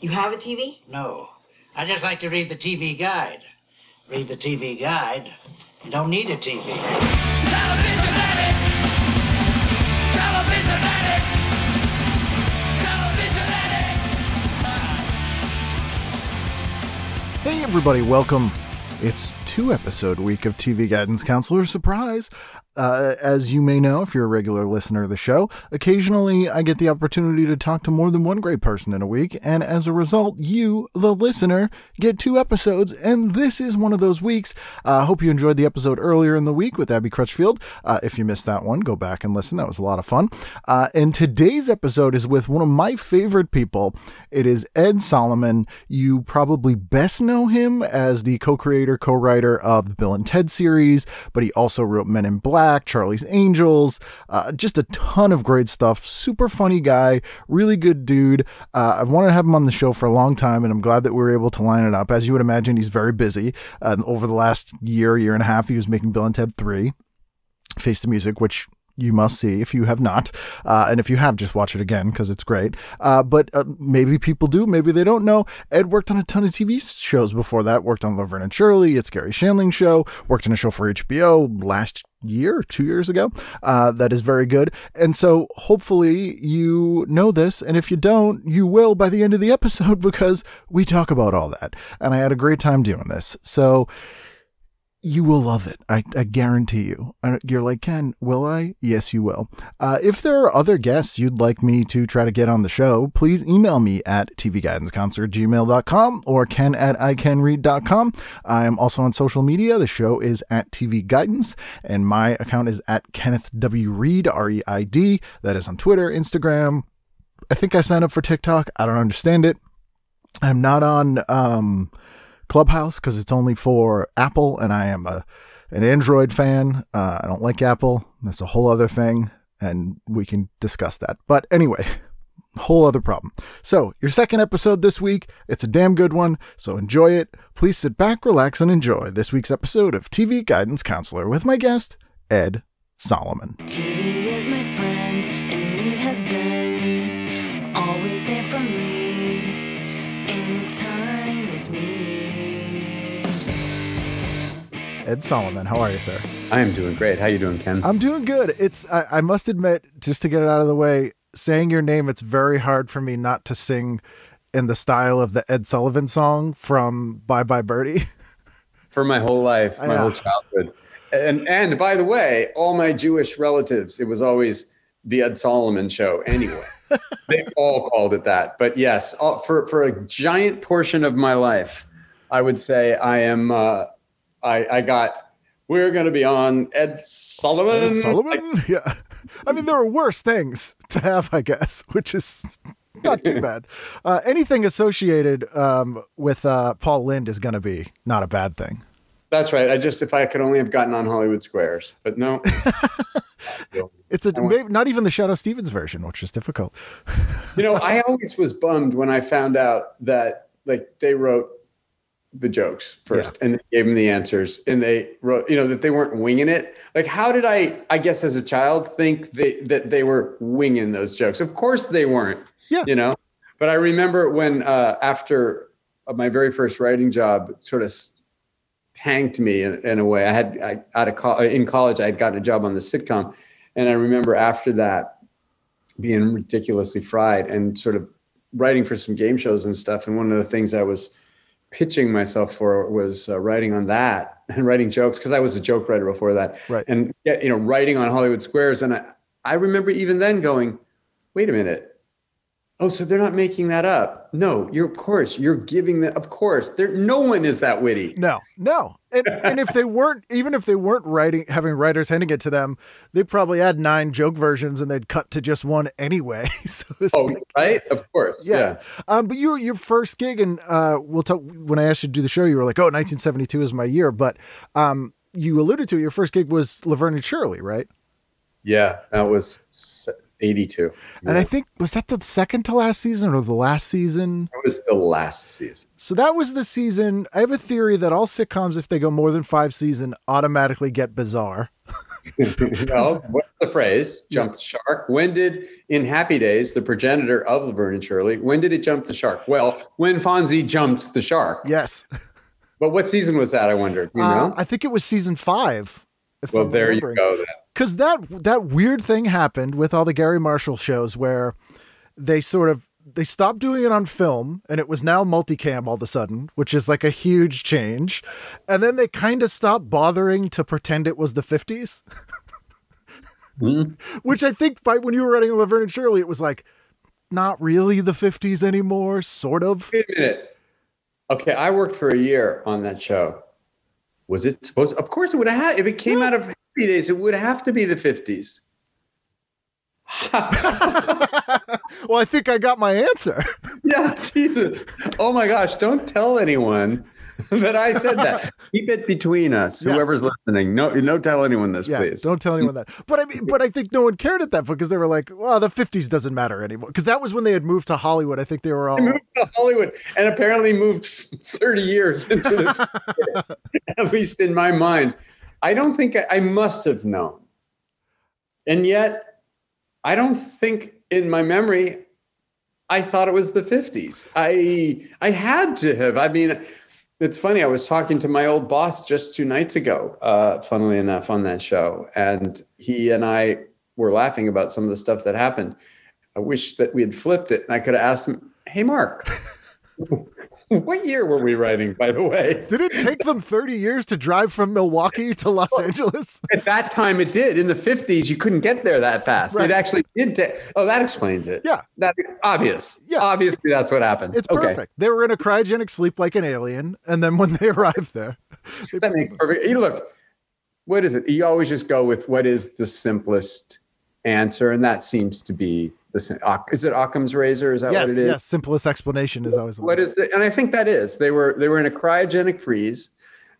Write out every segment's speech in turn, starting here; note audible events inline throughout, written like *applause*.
You have a TV? No. I just like to read the TV guide. Read the TV guide. You don't need a TV. Television addict. Television addict. Television addict. Hey, everybody, welcome. It's two episode week of TV Guidance Counselor. Surprise! Uh, as you may know, if you're a regular listener of the show, occasionally I get the opportunity to talk to more than one great person in a week, and as a result, you, the listener, get two episodes, and this is one of those weeks. I uh, hope you enjoyed the episode earlier in the week with Abby Crutchfield. Uh, if you missed that one, go back and listen. That was a lot of fun. Uh, and today's episode is with one of my favorite people. It is Ed Solomon. You probably best know him as the co creator, co writer of the Bill and Ted series, but he also wrote Men in Black. Charlie's Angels, uh, just a ton of great stuff. Super funny guy, really good dude. Uh, I've wanted to have him on the show for a long time, and I'm glad that we were able to line it up. As you would imagine, he's very busy. Uh, over the last year, year and a half, he was making Bill and Ted 3. Face the Music, which you must see if you have not. Uh, and if you have, just watch it again because it's great. Uh, but uh, maybe people do, maybe they don't know. Ed worked on a ton of TV shows before that, worked on Laverne and Shirley, It's Garry Shandling Show, worked on a show for HBO last year, two years ago. Uh, that is very good. And so hopefully you know this. And if you don't, you will by the end of the episode *laughs* because we talk about all that. And I had a great time doing this. So, you will love it. I, I guarantee you. You're like, Ken, will I? Yes, you will. Uh, if there are other guests you'd like me to try to get on the show, please email me at tvguidancecounselor@gmail.com or ken at icanread.com. I am also on social media. The show is at TV Guidance, and my account is at Kenneth W. Reid, R E I D. That is on Twitter, Instagram. I think I signed up for TikTok. I don't understand it. I'm not on. Um, Clubhouse because it's only for Apple, and I am a an Android fan. Uh, I don't like Apple. That's a whole other thing, and we can discuss that. But anyway, whole other problem. So, your second episode this week, it's a damn good one, so enjoy it. Please sit back, relax, and enjoy this week's episode of TV Guidance Counselor with my guest, Ed Solomon. TV is my friend, Ed Solomon, how are you, sir? I am doing great. How are you doing, Ken? I'm doing good. It's I, I must admit, just to get it out of the way, saying your name, it's very hard for me not to sing in the style of the Ed Sullivan song from Bye Bye Birdie. *laughs* For my whole life, my whole childhood, and and by the way, all my Jewish relatives, it was always the Ed Solomon show. Anyway, *laughs* they all called it that. But yes, all, for for a giant portion of my life, I would say I am. Uh, I I got. We're going to be on Ed Solomon. Ed Solomon? *laughs* Yeah. I mean, there are worse things to have, I guess, *laughs* which is not too bad. *laughs* Uh, anything associated um, with uh, Paul Lynde is going to be not a bad thing. That's right. I just if I could only have gotten on Hollywood Squares, but no. It's a maybe, not even the Shadoe Stevens version, which is difficult. You know, I always was bummed when I found out that like they wrote the jokes first and they gave them the answers and they wrote, you know, that they weren't winging it. Like, how did I, I guess as a child, think they, that they were winging those jokes? Of course they weren't, Yeah. you know, but I remember when uh, after my very first writing job sort of tanked me in, in a way. I had I, out of co- in college, I had gotten a job on the sitcom, and I remember after that being ridiculously fried and sort of writing for some game shows and stuff. And one of the things I was pitching myself for was uh, writing on that and *laughs* writing jokes because I was a joke writer before that. Right. And you know, writing on Hollywood Squares, and I I remember even then going, wait a minute. Oh, so they're not making that up. No, you're of course you're giving that. Of course, there. No one is that witty. No, no. And, *laughs* and if they weren't, even if they weren't writing, having writers handing it to them, they'd probably add nine joke versions and they'd cut to just one anyway. *laughs* so Oh, like, right. Of course. yeah. Yeah. Um, but your your first gig, and uh, we'll talk. When I asked you to do the show, you were like, "Oh, 1972 is my year." But um, you alluded to it, your first gig was Laverne and Shirley, right? Yeah. That was s- 82. And I think was that the second to last season or the last season? It was the last season. So that was the season. I have a theory that all sitcoms, if they go more than five season, automatically get bizarre. *laughs* well, what's the phrase? Jump the shark. When did, in Happy Days, the progenitor of Laverne and Shirley, when did it jump the shark? Well, when Fonzie jumped the shark. Yes. But what season was that? I wonder. You Uh, know. I think it was season five. If well, I'm there you go. Because that that weird thing happened with all the Garry Marshall shows where they sort of they stopped doing it on film and it was now multicam all of a sudden, which is like a huge change. And then they kind of stopped bothering to pretend it was the 50s. *laughs* Mm-hmm. Which I think by when you were writing Laverne and Shirley, it was like not really the 50s anymore, sort of. Wait a minute. Okay, I worked for a year on that show. Was it supposed? Of course, it would have. If it came out of Happy Days, it would have to be the fifties. *laughs* Well, I think I got my answer. *laughs* Yeah, Jesus. Oh my gosh! Don't tell anyone *laughs* that I said that. *laughs* Keep it between us. Yes. Whoever's listening, no, no, tell anyone this, Yeah, please. don't tell anyone that. But I mean, but I think no one cared at that point because they were like, "Well, the '50s doesn't matter anymore." Because that was when they had moved to Hollywood. I think they were all. moved to Hollywood and apparently moved *laughs* 30 years into the at least in my mind. I don't think I, I must have known. And yet, I don't think in my memory I thought it was the 50s. I I had to have. I mean, it's funny. I was talking to my old boss just two nights ago, uh, funnily enough, on that show. And he and I were laughing about some of the stuff that happened. I wish that we had flipped it and I could have asked him, Hey, Mark, *laughs* *laughs* what year were we writing, by the way? Did it take them 30 years to drive from Milwaukee to Los Angeles? At that time, it did. In the 50s, you couldn't get there that fast. Right. It actually did. take oh, that explains it. Yeah. That obvious. Yeah. Obviously, that's what happened. It's okay. perfect. They were in a cryogenic sleep like an alien, and then when they *laughs* arrived there, That makes perfect. You look, what is it? You always just go with what is the simplest answer, and that seems to be Is it Occam's razor? Is that yes, what it is? yes, simplest explanation is always What is the? And I think that is. They were they were in a cryogenic freeze.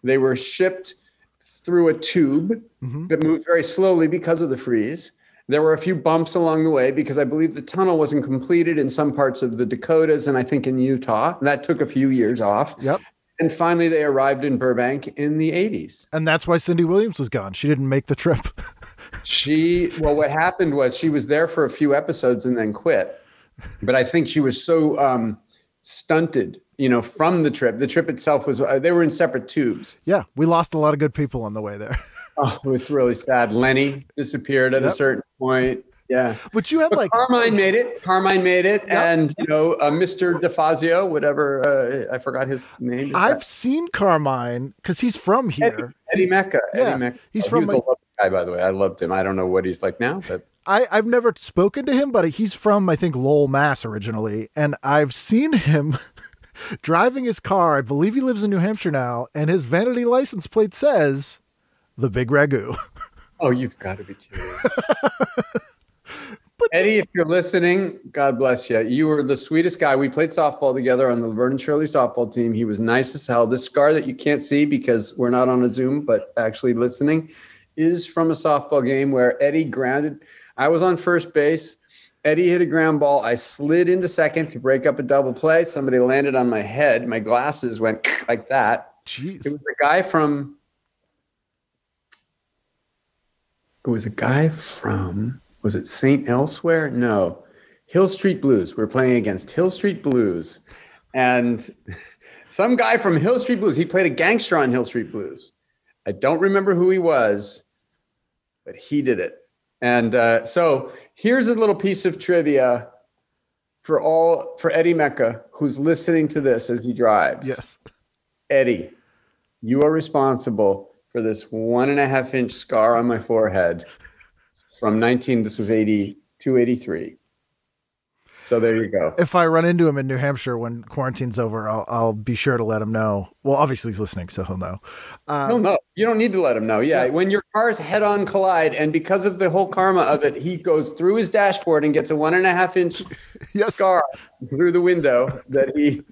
They were shipped through a tube Mhm. that moved very slowly because of the freeze. There were a few bumps along the way because I believe the tunnel wasn't completed in some parts of the Dakotas and I think in Utah. And That took a few years off. Yep. And finally, they arrived in Burbank in the 80s. And that's why Cindy Williams was gone. She didn't make the trip. *laughs* She, well, what happened was she was there for a few episodes and then quit. But I think she was so um, stunted, you know, from the trip. The trip itself was, uh, they were in separate tubes. yeah, we lost a lot of good people on the way there. *laughs* Oh, it was really sad. Lenny disappeared at a certain point. Yeah. But you had But like, Carmine made it. Carmine made it. Yep. And, you know, uh, Mr. DeFazio, whatever, uh, I forgot his name. I've that- seen Carmine because he's from here. Eddie Mekka. Yeah, Eddie Mekka. he's Oh, from, He like- a lovely guy, by the way. I loved him. I don't know what he's like now, but I, I've never spoken to him, but he's from, I think, Lowell, Mass originally. And I've seen him *laughs* driving his car. I believe he lives in New Hampshire now. And his vanity license plate says the Big Ragu. *laughs* Oh, you've got to be kidding. *laughs* Eddie, if you're listening, God bless you. You were the sweetest guy. We played softball together on the Vernon Shirley softball team. He was nice as hell. This scar that you can't see because we're not on a Zoom, but actually listening, is from a softball game where Eddie grounded. I was on first base. Eddie hit a ground ball. I slid into second to break up a double play. Somebody landed on my head. My glasses went *clears throat* like that. It was a guy from. It was a guy from. Was it St. Elsewhere? No, Hill Street Blues. We're playing against Hill Street Blues, and *laughs* some guy from Hill Street Blues. He played a gangster on Hill Street Blues. I don't remember who he was, but he did it. And uh, so here's a little piece of trivia for all for Eddie Mekka, who's listening to this as he drives. Yes. Eddie, you are responsible for this one and a half inch scar on my forehead from 19, this was 82, 83. So there you go. If I run into him in New Hampshire when quarantine's over, I'll, I'll be sure to let him know. Well, obviously he's listening, so he'll know. Um, No, no, you don't need to let him know. Yeah, when your cars head on collide, and because of the whole karma of it, he goes through his dashboard and gets a one and a half inch *laughs* yes. scar through the window that he,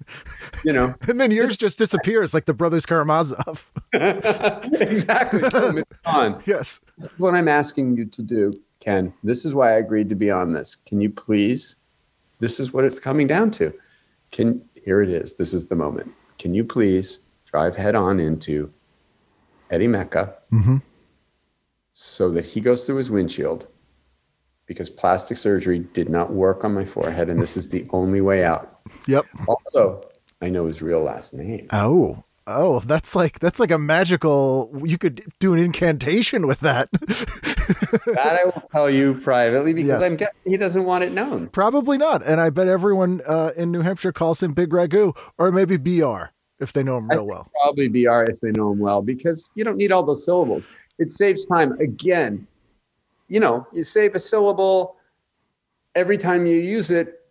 you know, *laughs* And then yours just disappears like the brothers Karamazov. *laughs* exactly. Boom, it's yes. This is what I'm asking you to do, Ken. This is why I agreed to be on this. Can you please? This is what it's coming down to. Can here it is. This is the moment. Can you please drive head on into Eddie Mekka Mhm. so that he goes through his windshield because plastic surgery did not work on my forehead, and this is the only way out. *laughs* Yep. Also, I know his real last name. Oh. Oh, that's like that's like a magical. You could do an incantation with that. *laughs* That I will tell you privately because Yes. I'm guessing he doesn't want it known. Probably not. And I bet everyone uh, in New Hampshire calls him Big Ragu or maybe BR if they know him real well. Probably BR if they know him well because you don't need all those syllables. It saves time. Again, you know, you save a syllable every time you use it.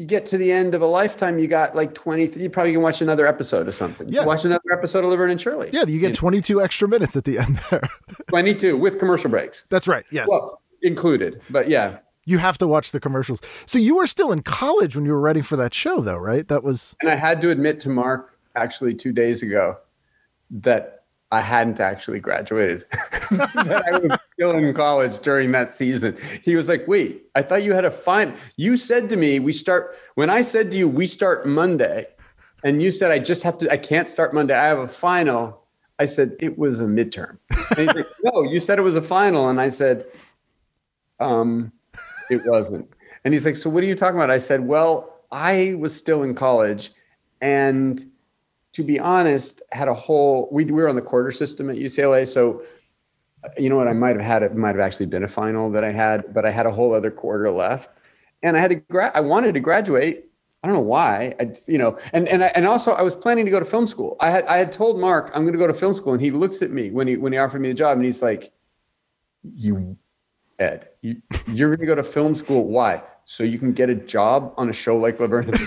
You get to the end of a lifetime, you got like 20, you probably can watch another episode of something. Yeah. Watch another episode of Laverne and Shirley. Yeah, you get 22 extra minutes at the end there. *laughs* 22 with commercial breaks. That's right. Yes. Well, included. But yeah, you have to watch the commercials. So you were still in college when you were writing for that show, though, right? That was And I had to admit to Mark actually two days ago that I hadn't actually graduated. *laughs* I was still in college during that season. He was like, wait, I thought you had a fine. You said to me, we start, when I said to you, we start Monday, and you said, I just have to, I can't start Monday. I have a final. I said, it was a midterm. Like, no, you said it was a final. And I said, um, it wasn't. And he's like, so what are you talking about? I said, well, I was still in college and to be honest, had a whole, we, we were on the quarter system at UCLA. So, you know what? I might have had, it might have actually been a final that I had, but I had a whole other quarter left and I had to grad, I wanted to graduate. I don't know why, I, you know, and, and, I, and also I was planning to go to film school. I had, I had told Mark, I'm going to go to film school. And he looks at me when he, when he offered me the job and he's like, you Ed, you, you're going to go to film school. Why? So you can get a job on a show like Laverne. *laughs*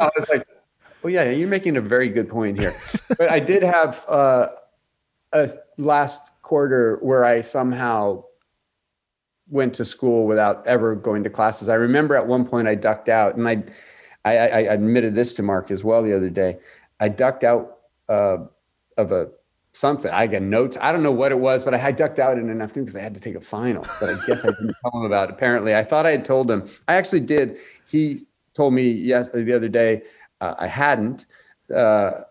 I was like, oh yeah, you're making a very good point here. But I did have uh, a last quarter where I somehow went to school without ever going to classes. I remember at one point I ducked out, and I, I, I admitted this to Mark as well the other day. I ducked out uh, of a something. I got notes. I don't know what it was, but I had ducked out in an afternoon because I had to take a final But I guess I didn't *laughs* tell him about. It. Apparently, I thought I had told him. I actually did. He told me yes the other day. Uh, I hadn't. Uh,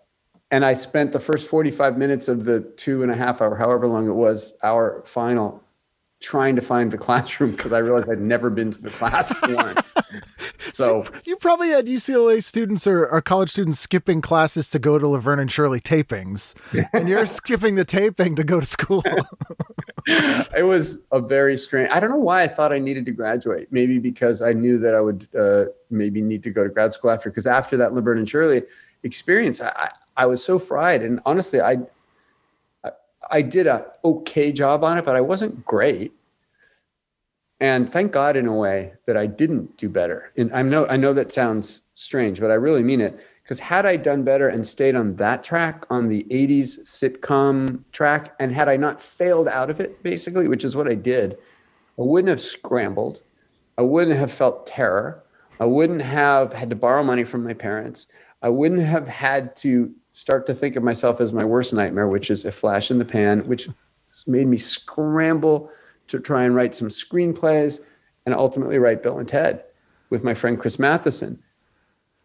and I spent the first 45 minutes of the two and a half hour, however long it was, our final trying to find the classroom because I realized I'd never been to the class *laughs* once. So you probably had UCLA students or, or college students skipping classes to go to Laverne and Shirley tapings, and you're skipping the taping to go to school. *laughs* *laughs* it was a very strange. I don't know why I thought I needed to graduate. Maybe because I knew that I would uh, maybe need to go to grad school after. Because after that Laverne and Shirley experience, I, I, was so fried. And honestly, I, I I did a okay job on it, but I wasn't great. And thank God, in a way, that I didn't do better. And I know I know that sounds strange, but I really mean it. Because had I done better and stayed on that track, on the 80s sitcom track, and had I not failed out of it, basically, which is what I did, I wouldn't have scrambled. I wouldn't have felt terror. I wouldn't have had to borrow money from my parents. I wouldn't have had to start to think of myself as my worst nightmare, which is a flash in the pan, which made me scramble to try and write some screenplays and ultimately write Bill and Ted with my friend Chris Matheson.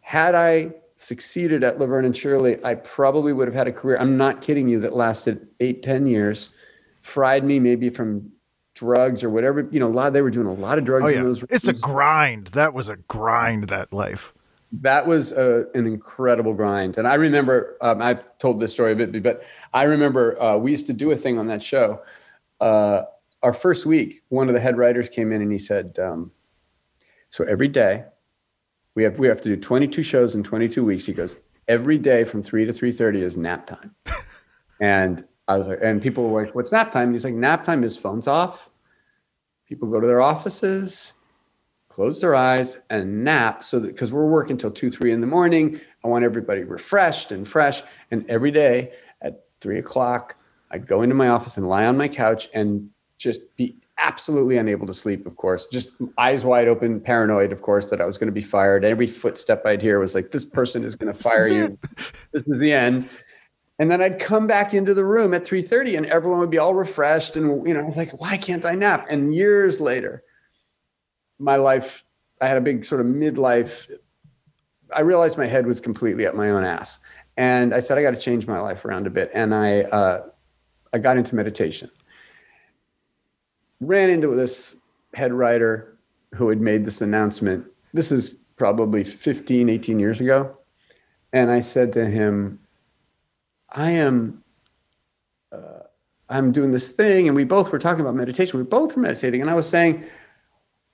Had I succeeded at Laverne and Shirley, I probably would have had a career. I'm not kidding you, that lasted eight, ten years, fried me maybe from drugs or whatever. You know, a lot they were doing a lot of drugs Oh in yeah, those it's a grind. That was a grind. That life. That was a, an incredible grind. And I remember, um, I've told this story a bit, but I remember uh, we used to do a thing on that show. Uh, our first week, one of the head writers came in and he said, um, "So every day, we have we have to do 22 shows in 22 weeks." He goes, "Every day from three to 3:30 is nap time." *laughs* and I was like, and people were like, "What's nap time?" And he's like, "Nap time is phones off. People go to their offices." Close their eyes and nap so that because we're working till two three in the morning. I want everybody refreshed and fresh. And every day at three o'clock i'd go into my office and lie on my couch and just be absolutely unable to sleep of course. Just eyes wide open paranoid of course that i was going to be fired. Every footstep i'd hear was like this person is going *laughs* to fire you. this is the end. And then I'd come back into the room at 3:30 and everyone would be all refreshed and you know I was like why can't I nap? And years later my life i had a big sort of midlife i realized my head was completely up my own ass and i said i got to change my life around a bit and i uh, i got into meditation ran into this head writer who had made this announcement. This is probably 15, 18 years ago. And I said to him, I am uh, I'm doing this thing, and we both were talking about meditation. We both were meditating, and I was saying,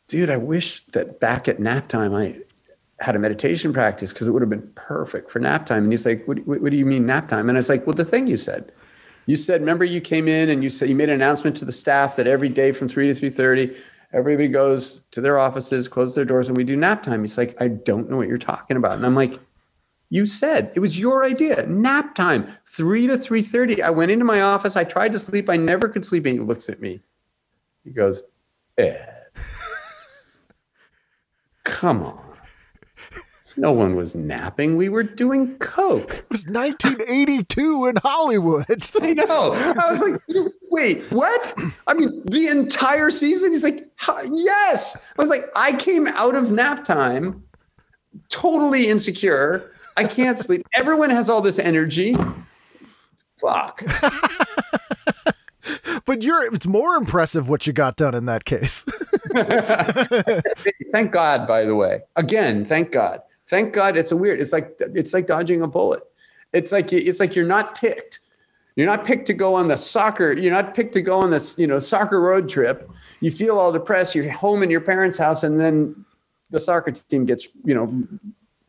dude, I wish that back at nap time I had a meditation practice because it would have been perfect for nap time. And he's like, what, what, do you mean nap time? And I was like, well, the thing you said. You said, remember you came in and you said you made an announcement to the staff that every day from three to three thirty, everybody goes to their offices, close their doors, and we do nap time. He's like, I don't know what you're talking about. And I'm like, you said it was your idea. Nap time, three to three thirty. I went into my office. I tried to sleep. I never could sleep. And he looks at me. He goes, Ed, come on. No one was napping. We were doing coke. It was 1982 in Hollywood. *laughs* I know. I was like, wait, what? I mean, the entire season? He's like, yes. I was like, I came out of nap time totally insecure. I can't sleep. Everyone has all this energy. Fuck. *laughs* but you're it's more impressive what you got done in that case. *laughs* thank God, by the way. Again, thank God. Thank God it's a weird, it's like it's like dodging a bullet. It's like it's like you're not picked. You're not picked to go on the soccer, you're not picked to go on this, you know, soccer road trip. You feel all depressed, you're home in your parents' house, and then the soccer team gets, you know,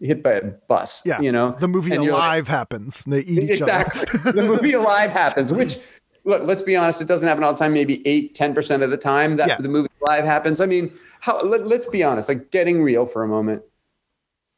hit by a bus. Yeah. You know, the movie And you're like- Alive happens. and They eat each other. the movie Alive happens, which look, let's be honest, it doesn't happen all the time, maybe eight, 10% of the time that Yeah. the movie live happens. I mean, how let, let's be honest, like getting real for a moment.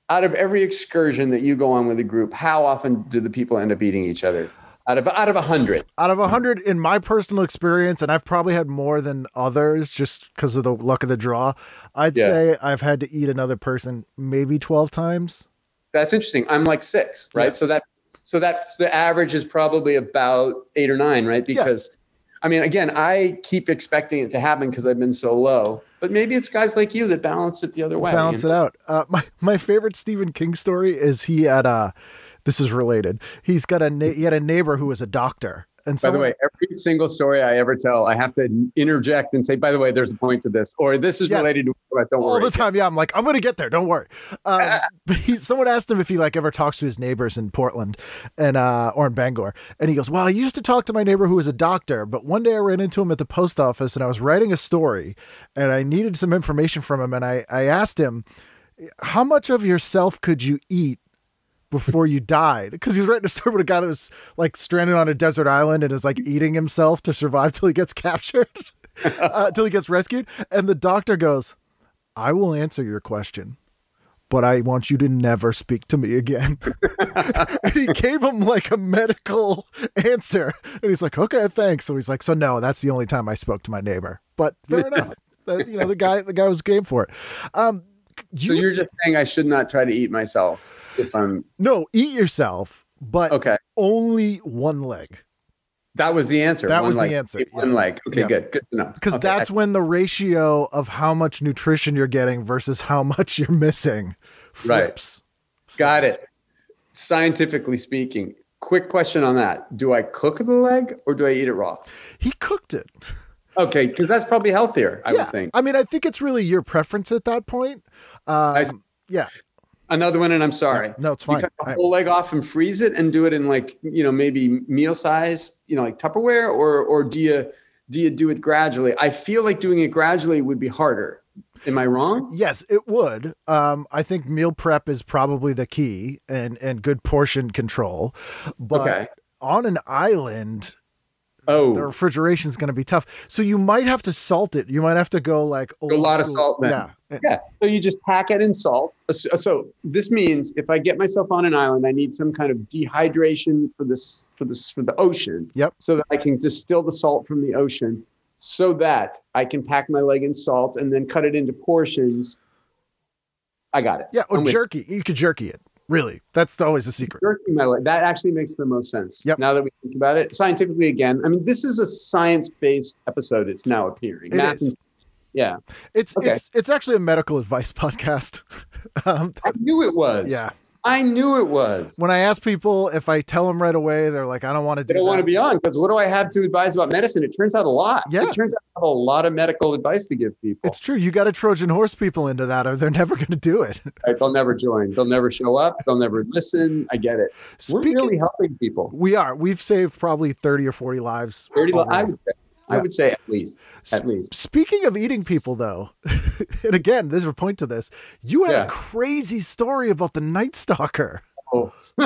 Out of every excursion that you go on with a group, how often do the people end up eating each other? Out of out of a hundred. Out of a 100 in my personal experience and I've probably had more than others just because of the luck of the draw. I'd Yeah. say I've had to eat another person maybe 12 times. That's interesting. I'm like six, right? Yeah. So that so that's the average is probably about eight or nine, right? Yeah. Because I mean, again, I keep expecting it to happen because I've been so low. But maybe it's guys like you that balance it the other way. balance you it out. Uh, my my favorite Stephen King story is he had a. This is related. He's got a he had a neighbor who was a doctor, and By the way, every single story I ever tell, I have to interject and say, by the way, there's a point to this, or this is Yes. related to what, don't all worry. the time, yeah, I'm like, I'm gonna get there. Don't worry. Um, *laughs* but he, someone asked him if he like ever talks to his neighbors in Portland and uh, or in Bangor, and he goes, "Well, I used to talk to my neighbor who was a doctor, but one day I ran into him at the post office, and I was writing a story, and I needed some information from him, and I I asked him." How much of yourself could you eat before you died because he's writing a story about a guy that was like stranded on a desert island and is like eating himself to survive *laughs* till he gets captured, uh, till he gets rescued. And the doctor goes, I will answer your question, but I want you to never speak to me again. *laughs* and he gave him like a medical answer. And he's like, okay, thanks. So he's like, so no, that's the only time I spoke to my neighbor. But fair *laughs* enough. You know, the guy, the guy was game for it. Um, so you- you're just saying I should not try to eat myself if I'm no, eat yourself, but okay. only one leg. That was the answer. That One was the answer, One yeah. leg. Okay, Yeah. good. Good know. Because Okay, that's when the ratio of how much nutrition you're getting versus how *laughs* much you're missing flips. Got it. Scientifically speaking, quick question on that: Do I cook the leg or do I eat it raw? He cooked it. Okay, because that's probably healthier. I yeah. would think. I mean, I think it's really your preference at that point. Um, yeah. Another one, and I'm sorry. No, it's You fine. cut the whole leg off and freeze it, and do it in like you know maybe meal size, you know like Tupperware, or or do you do you do it gradually? I feel like doing it gradually would be harder. Am I wrong? Yes, it would. Um, I think meal prep is probably the key and, and good portion control. But Okay. on an island, Oh, the refrigeration is going to be tough. So you might have to salt it. You might have to go like old a lot of salt then. Yeah. Yeah. So you just pack it in salt. Uh, so, so this means if I get myself on an island, I need some kind of dehydration for this for this for the ocean. Yep. So that I can distill the salt from the ocean, so that I can pack my leg in salt and then cut it into portions. I got it. Yeah. Or I'm with- jerky. You could jerky it. Really. That's always a secret. Jerking my leg. That actually makes the most sense. Yep. Now that we think about it, scientifically again, I mean, this is a science-based episode. It's now appearing. It Math is. and- yeah. It's Okay. it's it's actually a medical advice *laughs* podcast. um, I knew it was. yeah. I knew it was. When I ask people if I tell them right away, they're like, I don't want to do They don't that. want to be on because what do I have to advise about medicine? It turns out a lot. Yeah. It turns out I have awful lot of medical advice to give people. It's true. You got to Trojan horse people into that, or they're *laughs* never going to do it. Right? They'll never join. They'll never show up. They'll never listen. I get it. We're really helping people. We are. We've saved probably thirty or forty lives. 30 li- I would say, I would say at least. At least. Speaking of eating people, though, *laughs* and again, there's a point to this. You had Yeah. a crazy story about the Night Stalker. Oh. *laughs*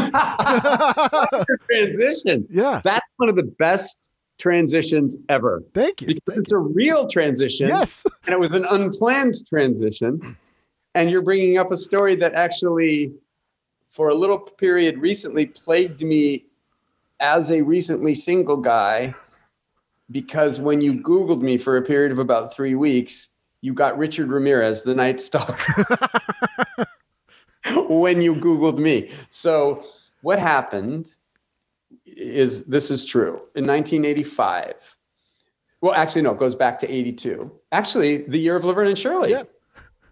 transition. Yeah. That's one of the best transitions ever. Thank you. Because Thank it's a real transition. Yes. *laughs* And it was an unplanned transition. And you're bringing up a story that actually, for a little period recently, plagued me as a recently single guy. Because when you Googled me for a period of about three weeks, you got Richard Ramirez, the Night Stalker. *laughs* when you Googled me. So, what happened is this is true. In 1985, well, actually, no, it goes back to 82. Actually, the year of Laverne and Shirley. Yeah.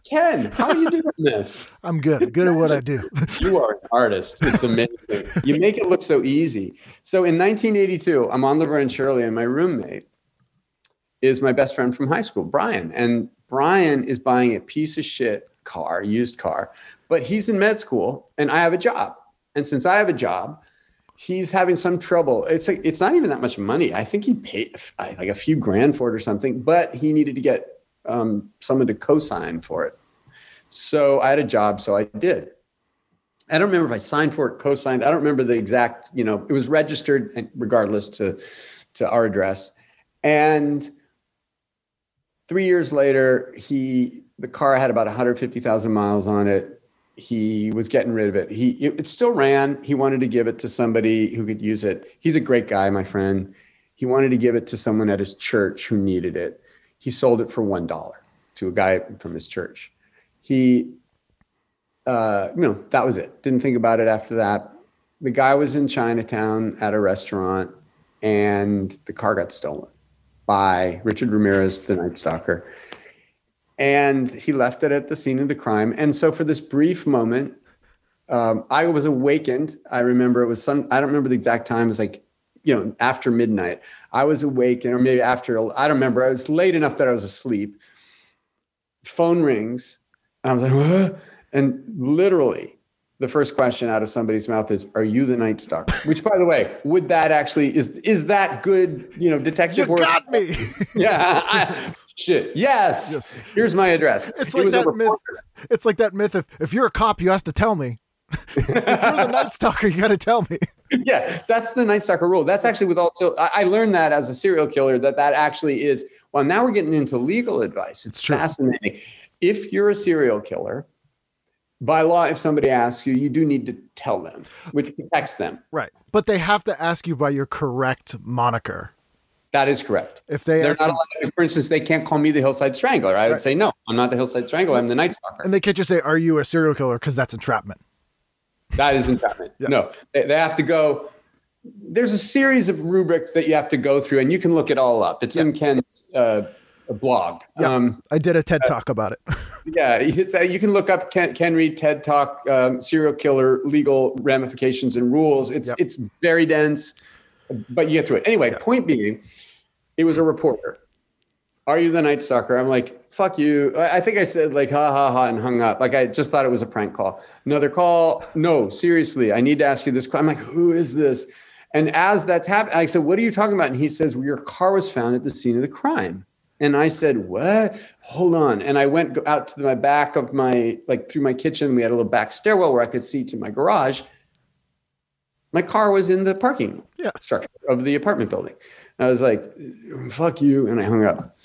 Ken, how are you doing *laughs* this? I'm good. I'm good at what I do. *laughs* You are an artist. It's amazing. You make it look so easy. So in 1982, I'm on Laverne and Shirley, and my roommate is my best friend from high school, Brian. And Brian is buying a piece of shit car, used car, but he's in med school, and I have a job. And since I have a job, he's having some trouble. It's like it's not even that much money. I think he paid like a few grand for it or something, but he needed to get um, someone to co-sign for it. So I had a job, so I did. I don't remember if I signed for it, co-signed. I don't remember the exact, you know, it was registered regardless to to our address. And three years later, he the car had about 150,000 miles on it. He was getting rid of it. He it, it still ran. He wanted to give it to somebody who could use it. He's a great guy, my friend. He wanted to give it to someone at his church who needed it. He sold it for one dollar to a guy from his church. He uh, you know, that was it. Didn't think about it after that. The guy was in Chinatown at a restaurant and the car got stolen by Richard Ramirez, the Night Stalker. And he left it at the scene of the crime. And so for this brief moment, um, I was awakened. I remember it was some, I don't remember the exact time. It was like, you know, after midnight. I was awakened, or maybe after, I don't remember. I was late enough that I was asleep. Phone rings. I was like, what? And literally, the first question out of somebody's mouth is, "Are you the Night Stalker?" Which, by the way, would that actually is is that good? You know, You detective work. got me. *laughs* Yeah. I- shit. Yes. Yes. Here's my address. It's like a that myth. It's like that myth. If if you're a cop, you have to tell me. *laughs* if you're the Night Stalker, you got to tell me. *laughs* yeah, that's the Night Stalker rule. That's actually with also. I I learned that as a serial killer that that actually is. Well, now we're getting into legal advice. It's true. fascinating. If you're a serial killer, by law, if somebody asks you, you do need to tell them, which protects them. Right. But they have to ask you by your correct moniker. That is correct. If they They're not allowed, for instance, they can't call me the Hillside Strangler. I would Right. say, no, I'm not the Hillside Strangler. I'm the Night Stalker. and they can't just say, "Are you a serial killer?" Because that's entrapment. That is entrapment. Yeah. No, they, they have to go. There's a series of rubrics that you have to go through, and you can look it all up. It's in Ken's uh, blog. Yeah. Um, I did a TED talk about it. *laughs* yeah, it's, uh, you can look up Ken, Ken Reid TED Talk, um, serial killer legal ramifications and rules. It's Yep. it's very dense, but you get through it. Anyway, point being, it was a reporter. Are you the Night Stalker? I'm like, fuck you. I think I said like ha ha ha and hung up. Like I just thought it was a prank call. Another call. No, seriously, I need to ask you this. que-" I'm like, who is this? And as that's happening, I said, what are you talking about? And he says, well, your car was found at the scene of the crime. And I said, what? Hold on. And I went out to my back of my, like through my kitchen. We had a little back stairwell where I could see to my garage. My car was in the parking Yeah. structure of the apartment building. I was like, fuck you. And I hung up.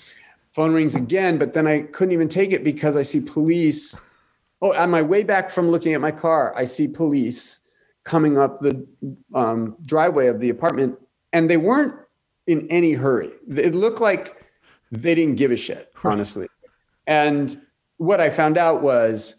Phone rings again, but then I couldn't even take it because I see police. Oh, on my way back from looking at my car, I see police coming up the um, driveway of the apartment, and they weren't in any hurry. It looked like they didn't give a shit, honestly. And what I found out was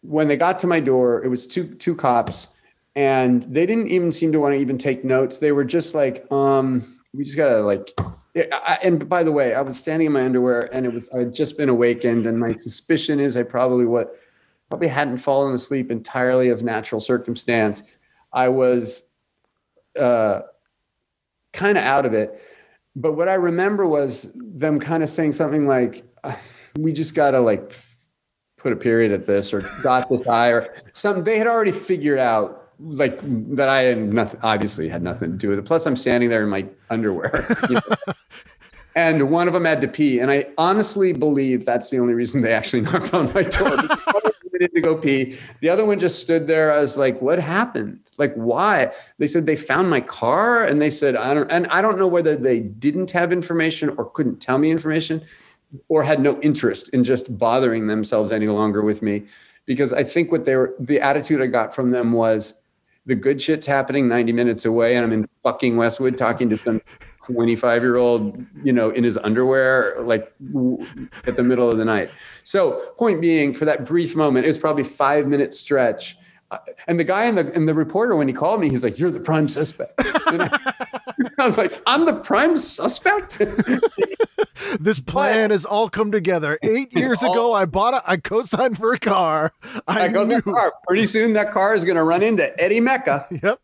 when they got to my door, it was two two cops, and they didn't even seem to want to even take notes. They were just like, um, we just gotta like. Yeah, I, and by the way, I was standing in my underwear, and it was I had just been awakened, and my suspicion is I probably what probably hadn't fallen asleep entirely of natural circumstance. I was uh, kind of out of it. but what I remember was them kind of saying something like, "Uh, "We just got to like put a period at this or dot the I or something." They had already figured out like that I had nothing, obviously had nothing to do with it. Plus, I'm standing there in my underwear. you know. *laughs* And one of them had to pee, and I honestly believe that's the only reason they actually *laughs* knocked on my door. One of them needed to go pee. The other one just stood there. I was like, "What happened? Like, why?" They said they found my car, and they said, "I don't." And I don't know whether they didn't have information or couldn't tell me information, or had no interest in just bothering themselves any longer with me, because I think what they were, the attitude I got from them was, the good shit's happening 90 minutes away, and I'm in fucking Westwood talking to some 25 year old, you know, in his underwear, like at the middle of the night. So, point being, for that brief moment, it was probably five minute stretch. Uh, and the guy in the and the reporter, when he called me, he's like, "You're the prime suspect." *laughs* *laughs* I, was like, "I'm the prime suspect." *laughs* This plan has all come together. Eight *laughs* years ago, I bought a, I co-signed for a car. I I knew. the car. Pretty soon, that car is going to run into Eddie Mekka, Yep.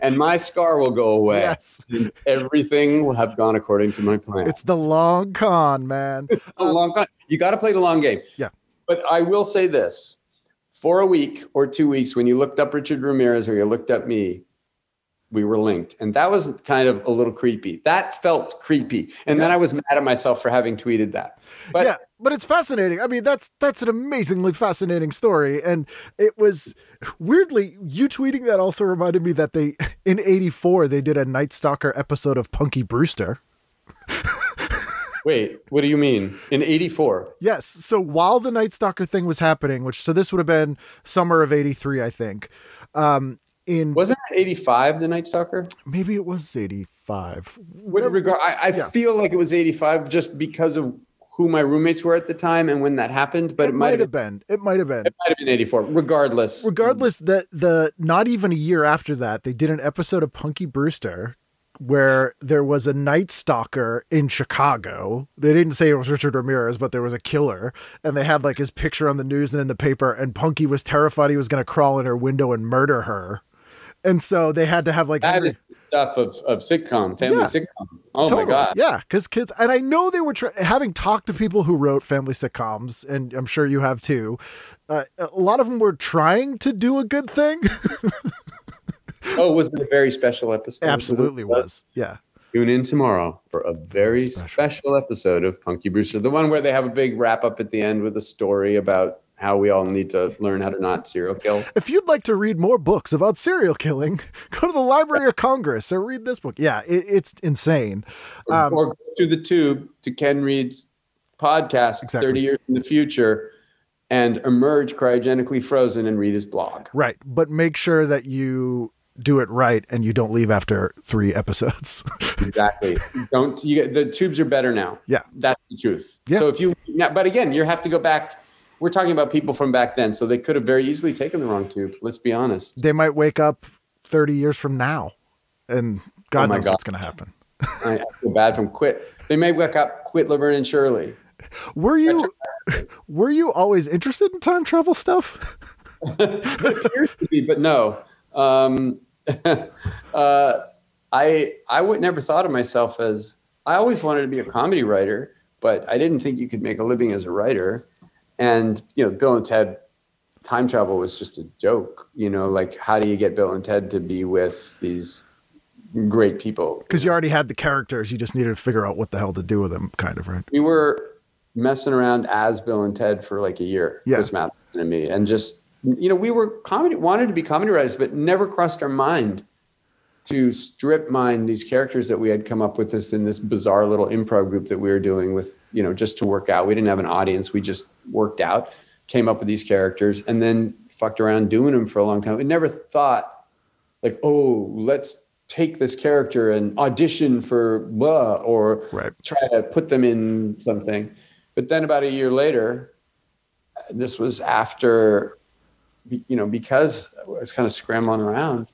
and my scar will go away. Yes. And everything will have gone according to my plan. It's the long con, man. a um, long time. You got to play the long game. Yeah. But I will say this for a week or two weeks, when you looked up Richard Ramirez or you looked up me, we were linked. And that was kind of a little creepy. That felt creepy. And then I was mad at myself for having tweeted that. But yeah, but it's fascinating. I mean, that's that's an amazingly fascinating story, and it was weirdly you tweeting that also reminded me that they in '84 they did a Night Stalker episode of Punky Brewster. wait, what do you mean? In 84. Yes. So while the Night Stalker thing was happening, which so this would have been summer of '83, I think. Um, in Wasn't it 85, The Night Stalker? maybe it was '85. With regard, I, I Yeah. feel like it was 85 just because of who my roommates were at the time and when that happened, but it might have been. It might have been. It might have been 84. Regardless. regardless that the not even a year after that they did an episode of punky brewster where there was a night stalker in chicago they didn't say it was richard ramirez but there was a killer and they had like his picture on the news and in the paper and punky was terrified he was going to crawl in her window and murder her and so they had to have like That is stuff of, of sitcom, family Yeah. sitcom. Oh Totally. my God. Yeah, because kids, and I know they were having talked to people who wrote family sitcoms, and I'm sure you have too. Uh, a lot of them were trying to do a good thing. *laughs* Oh, was it a very special episode? Absolutely it- was. Yeah. Tune in tomorrow for a very Special. special. episode of Punky Brewster, the one where they have a big wrap up at the end with a story about how we all need to learn how to not serial kill. If you'd like to read more books about serial killing, *laughs* go to the Library of Congress or read this book. Yeah, it, it's insane. Um, or go to the tube to Ken Reid's podcast Exactly. 30 years in the future and emerge cryogenically frozen and read his blog. right. But make sure that you do it right and you don't leave after three episodes. *laughs* Exactly. Don't you get the tubes are better now. Yeah. That's the truth. Yeah. So if you now, but again, you have to go back. We're talking about people from back then, so they could have very easily taken the wrong tube. Let's be honest. they might wake up 30 years from now and God Oh knows God. what's going to happen. I, feel bad from quit. They may wake up, quit Laverne and Shirley. Were you were you always interested in time travel stuff? *laughs* It appears to be, but no. Um, *laughs* uh, I I would never thought of myself as. I always wanted to be a comedy writer, but I didn't think you could make a living as a writer. And you know, Bill and Ted, time travel was just a joke. You know, like how do you get Bill and Ted to be with these great people? Because you already had the characters, you just needed to figure out what the hell to do with them, kind of, right? we were messing around as Bill and Ted for like a year. Yeah. Chris Matheson and me, and just you know, we were comedy wanted to be comedy writers, but never crossed our mind to strip mine these characters that we had come up with this in this bizarre little improv group that we were doing with you know just to work out. We didn't have an audience. We just worked out, came up with these characters, and then fucked around doing them for a long time. We never thought like, oh, let's take this character and audition for blah or Right. try to put them in something. But then about a year later, this was after, you know, because I was kind of scrambling around.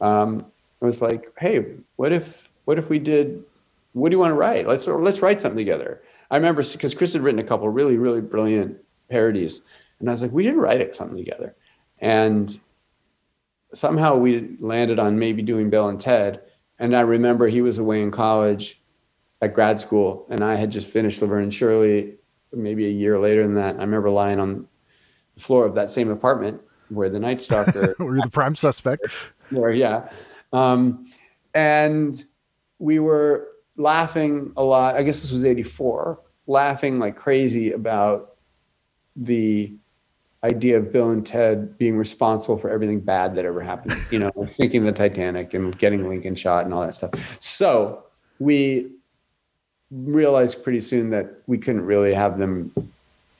Um, I was like, hey, what if, what if we did, what do you want to write? Let's, let's write something together. I remember because Chris had written a couple really, really brilliant parodies. And I was like, we should write something together. And somehow we landed on maybe doing Bill and Ted. And I remember he was away in college at grad school, and I had just finished Laverne and Shirley maybe a year later than that. I remember lying on the floor of that same apartment where the Night *laughs* Stalker Were you the prime suspect? or yeah um, and we were laughing a lot. I guess this was 84 laughing like crazy about the idea of bill and ted being responsible for everything bad that ever happened you know *laughs* sinking the titanic and getting lincoln shot and all that stuff. So we realized pretty soon that we couldn't really have them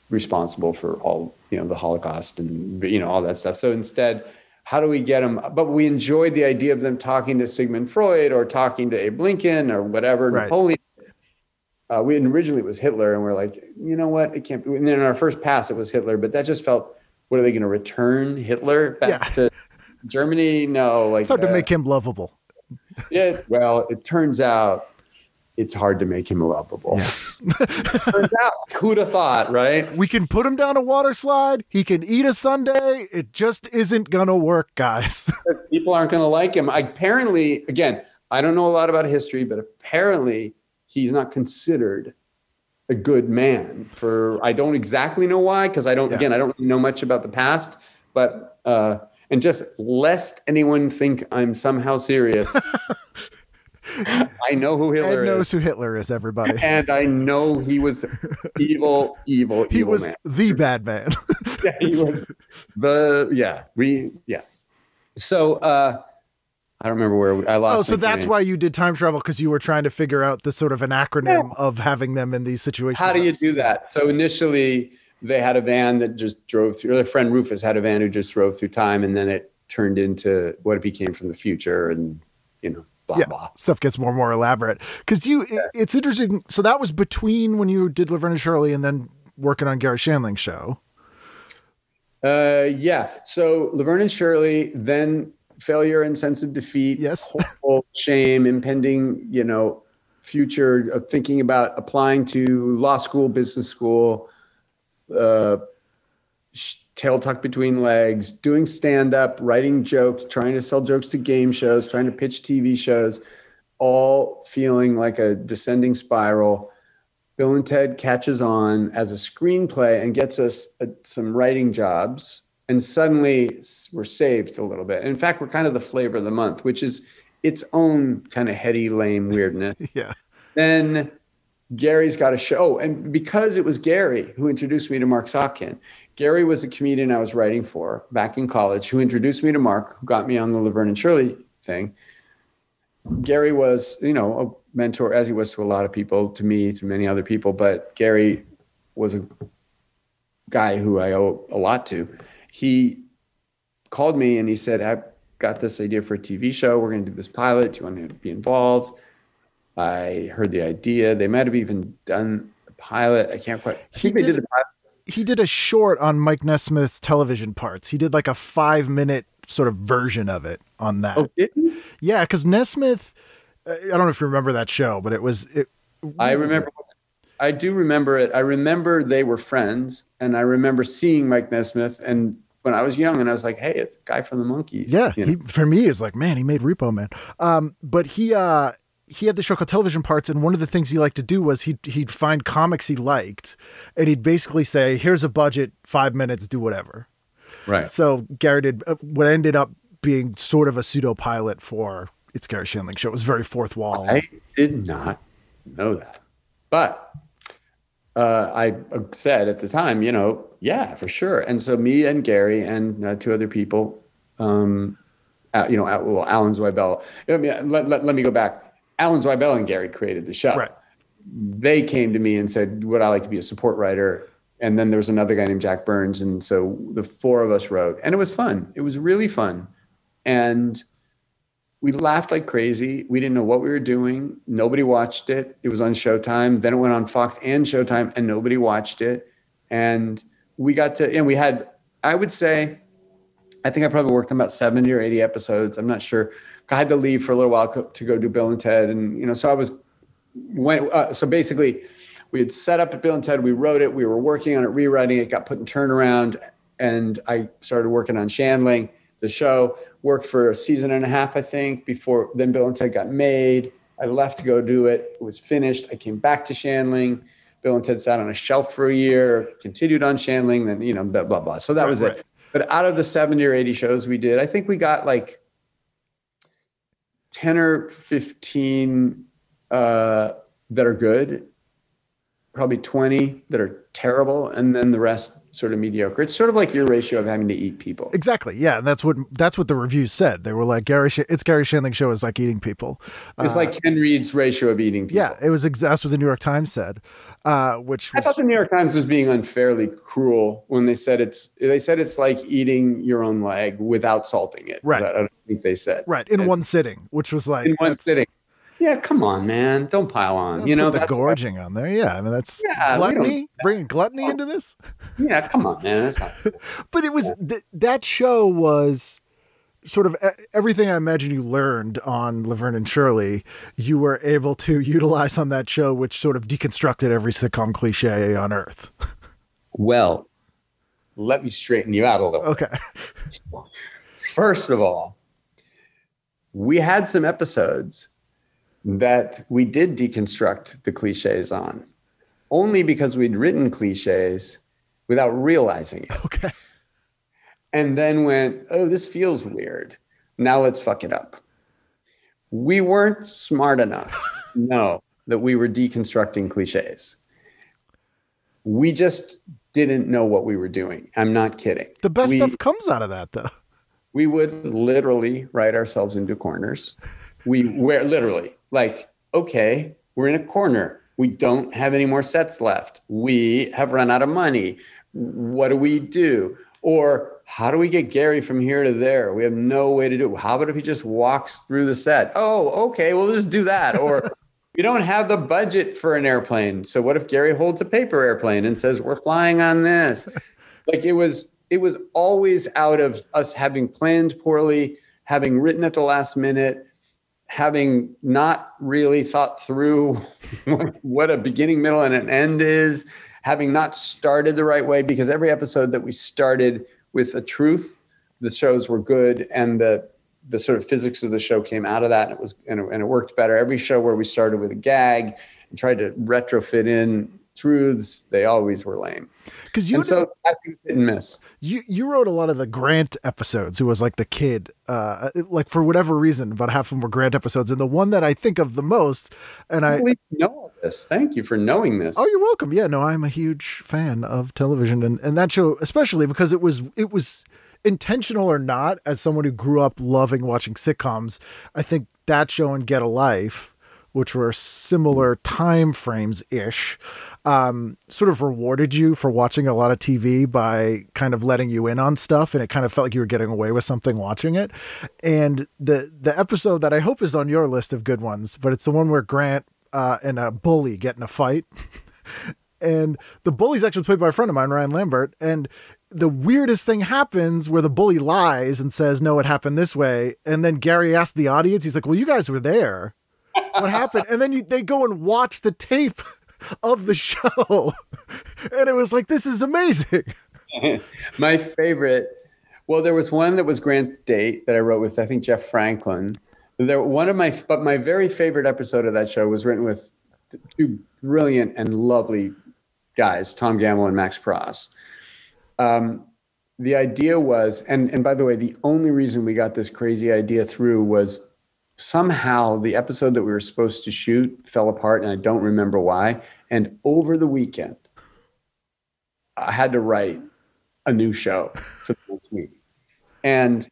responsible for all you know the holocaust and you know all that stuff. So instead how do we get them but we enjoyed the idea of them talking to sigmund freud or talking to abe lincoln or whatever Right. napoleon uh, we originally it was hitler and we're like you know what it can't be and then in our first pass it was hitler but that just felt what are they going to return hitler back Yeah. to germany no like It's hard to uh, make him lovable. yeah, well, it turns out it's hard to make him lovable. *laughs* turns out, who'd have thought, right? We can put him down a water slide. He can eat a sundae. It just isn't gonna work, guys. *laughs* People aren't going to like him. Apparently, again, I don't know a lot about history, but apparently he's not considered a good man. For I don't exactly know why, because I don't. Yeah. Again, I don't know much about the past, but. uh and just lest anyone think I'm somehow serious, *laughs* I know who Hitler Ed is. knows who Hitler is. Everybody. and I know he was *laughs* evil, evil, He evil was man. the bad man. *laughs* Yeah, he was the yeah. We yeah. So uh I don't remember where we, I lost. oh, so that's train. why you did time travel because you were trying to figure out the sort of an acronym of having them in these situations. How do you do that? So initially, they had a van that just drove through. Their friend Rufus had a van who just drove through time, and then it turned into what it became from the future, and you know, blah yeah, blah. stuff gets more and more elaborate. Because you, it- it's interesting. So that was between when you did Laverne and Shirley and then working on Garry Shandling's show. Uh, yeah. So Laverne and Shirley, then failure and sense of defeat. Yes. *laughs* hopeful, shame, impending, you know, future of thinking about applying to law school, business school, uh, sh- tail tucked between legs, doing stand up, writing jokes, trying to sell jokes to game shows, trying to pitch TV shows, all feeling like a descending spiral. Bill and Ted catches on as a screenplay and gets us uh, some writing jobs. And suddenly we're saved a little bit. In fact, we're kind of the flavor of the month, which is its own kind of heady, lame weirdness. *laughs* Yeah. then Gary's got a show. And because it was Gary who introduced me to Marc Sotkin, Gary was a comedian I was writing for back in college who introduced me to Mark, who got me on the Laverne and Shirley thing. Gary was, you know, a mentor, as he was to a lot of people, to me, to many other people. But Gary was a guy who I owe a lot to. He called me and he said, I've got this idea for a TV show. We're going to do this pilot. Do you want to be involved? I heard the idea. They might have even done the pilot. I can't quite. I He did- did the pilot. He did a short on Mike Nesmith's television parts. He did like a five minute sort of version of it on that. Oh, did he? Yeah, because Nesmith, uh, I don't know if you remember that show, but it was it. I remember. I do remember it. I remember they were friends, and I remember seeing Mike Nesmith. And when I was young, and I was like, "Hey, it's a guy from the Monkees." Yeah, you know? he for me it's like, man, he made Repo Man. Um, but he uh he had the show called Television Parts, and one of the things he liked to do was he'd he'd find comics he liked, and he'd basically say, "Here's a budget, five minutes, do whatever." right. So Gary did uh, what ended up being sort of a pseudo pilot for it's Garry Shandling show. It was very fourth wall. I did not know that, but uh, I said at the time, you know, yeah, for sure. And so me and Gary and uh, two other people, um, uh, you know, uh, well, Alan Zweibel. I mean, let, let, let me go back. Alan Zweibel and Gary created the show. Right. They came to me and said, "Would I like to be a support writer?" And then there was another guy named Jack Burns, and so the four of us wrote, and it was fun. It was really fun, and we laughed like crazy. We didn't know what we were doing. Nobody watched it. It was on Showtime. Then it went on Fox and Showtime, and nobody watched it. And we got to, and we had, I would say, I think I probably worked on about 70 or 80 episodes. I'm not sure. I had to leave for a little while co- to go do Bill and Ted. And, you know, so I was, went, uh, so basically, we had set up at Bill and Ted. We wrote it. We were working on it, rewriting it, got put in turnaround. And I started working on Shandling, the show. Worked for a season and a half, I think, before then Bill and Ted got made. I left to go do it. It was finished. I came back to Shandling. Bill and Ted sat on a shelf for a year, continued on Shandling, then, you know, blah, blah, blah. So that was right. it. But out of the 70 or 80 shows we did, I think we got like 10 or 15 uh, that are good, probably 20 that are terrible, and then the rest sort of mediocre. It's sort of like your ratio of having to eat people. Exactly. Yeah, and that's what that's what the reviews said. They were like Gary. Sh- it's Garry Shandling show is like eating people. It's like Ken Reid's ratio of eating people. Yeah, it was. Ex- that's what the New York Times said. Uh, which I thought the New York Times was being unfairly cruel when they said it's they said it's like eating your own leg without salting it. Right. I don't think they said. right in one sitting, which was like In one sitting. Yeah, come on, man. Don't pile on. You know, the gorging on there. Yeah, I mean that's Yeah, gluttony, bringing gluttony oh. into this. Yeah, come on, man. That's not *laughs* But it was th- that show was sort of everything I imagine you learned on Laverne and Shirley. You were able to utilize on that show, which sort of deconstructed every sitcom cliche on earth. well. Let me straighten you out a little. Okay, First of all, we had some episodes that we did deconstruct the cliches on, only because we'd written cliches without realizing it. okay, and then went, oh, this feels weird. Now let's fuck it up. We weren't smart enough to *laughs* know that we were deconstructing cliches. We just didn't know what we were doing. I'm not kidding. the best we, stuff comes out of that though. we would literally write ourselves into corners. *laughs* We were literally like, okay, we're in a corner. We don't have any more sets left. We have run out of money. What do we do? Or how do we get Gary from here to there? We have no way to do it. How about if he just walks through the set? Oh, okay, we'll just do that. Or *laughs* we don't have the budget for an airplane. So what if Gary holds a paper airplane and says, we're flying on this? *laughs* like it was it was always out of us having planned poorly having written at the last minute having not really thought through *laughs* what, a beginning middle and an end is having not started the right way because every episode that we started with a truth the shows were good and the the sort of physics of the show came out of that and it was and it, and it worked better. Every show where we started with a gag and tried to retrofit in truths they always were lame Because you and so I and miss. you you wrote a lot of the Grant episodes. Who was like the kid, uh, like for whatever reason, about half of them were Grant episodes, and the one that I think of the most, and I I. know all this. Thank you for knowing this. Oh, you're welcome. Yeah, no, I'm a huge fan of television and, and that show, especially because it was it was intentional or not. As someone who grew up loving watching sitcoms, I think that show and Get a Life, which were similar time frames ish, um, sort of rewarded you for watching a lot of TV by kind of letting you in on stuff, and it kind of felt like you were getting away with something watching it. And the the episode that I hope is on your list of good ones, but it's the one where Grant uh, and a bully get in a fight. *laughs* and the bully's actually played by a friend of mine, Ryan Lambert. And the weirdest thing happens where the bully lies and says, No, it happened this way. And then Gary asks the audience, he's like, Well, you guys were there. What happened? And then you, they go and watch the tape of the show. *laughs* and it was like, This is amazing. *laughs* My favorite. Well, there was one that was Grant Date that I wrote with I think Jeff Franklin. There, one of my, but my very favorite episode of that show was written with two brilliant and lovely guys, Tom Gammill and Max Pross. Um, the idea was, and and by the way, the only reason we got this crazy idea through was somehow the episode that we were supposed to shoot fell apart, and I don't remember why. And over the weekend, I had to write a new show for the next week, and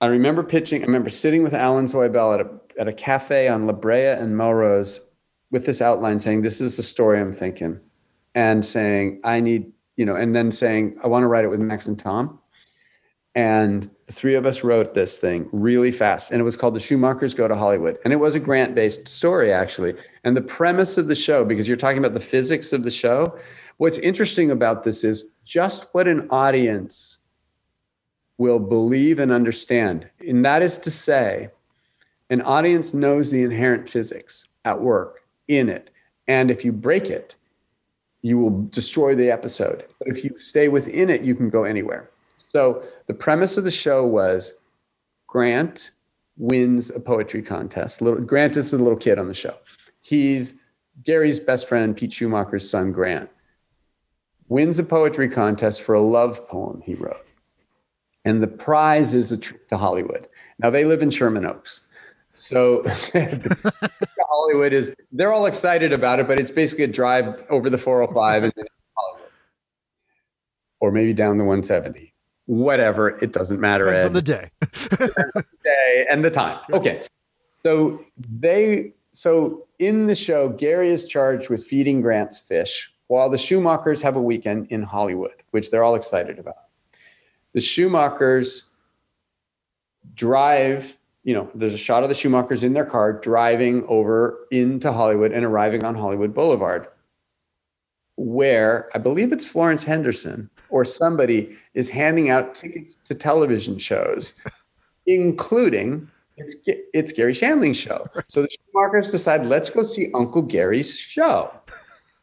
I remember pitching. I remember sitting with Alan Zweibel at a at a cafe on La Brea and Melrose with this outline saying, "This is the story I'm thinking," and saying, "I need." You know, and then saying, I want to write it with Max and Tom. And the three of us wrote this thing really fast. And it was called The Schumachers Go to Hollywood. And it was a grant based story, actually. And the premise of the show, because you're talking about the physics of the show, what's interesting about this is just what an audience will believe and understand. And that is to say, an audience knows the inherent physics at work in it. And if you break it, you will destroy the episode. But if you stay within it, you can go anywhere. So the premise of the show was Grant wins a poetry contest. Little Grant is a little kid on the show. He's Gary's best friend, Pete Schumacher's son, Grant, wins a poetry contest for a love poem he wrote. And the prize is a trip to Hollywood. Now they live in Sherman Oaks. So *laughs* Hollywood is they're all excited about it, but it's basically a drive over the 405 and then Hollywood. Or maybe down the 170. Whatever, it doesn't matter. Depends Ed on the day. *laughs* day and the time. Okay. So they so in the show, Gary is charged with feeding Grant's fish while the Schumachers have a weekend in Hollywood, which they're all excited about. The Schumachers drive, you know, there's a shot of the Schumachers in their car driving over into Hollywood and arriving on Hollywood Boulevard, where I believe it's Florence Henderson or somebody is handing out tickets to television shows, *laughs* including it's, it's Garry Shandling's show. So the Schumachers decide, let's go see Uncle Gary's show. *laughs*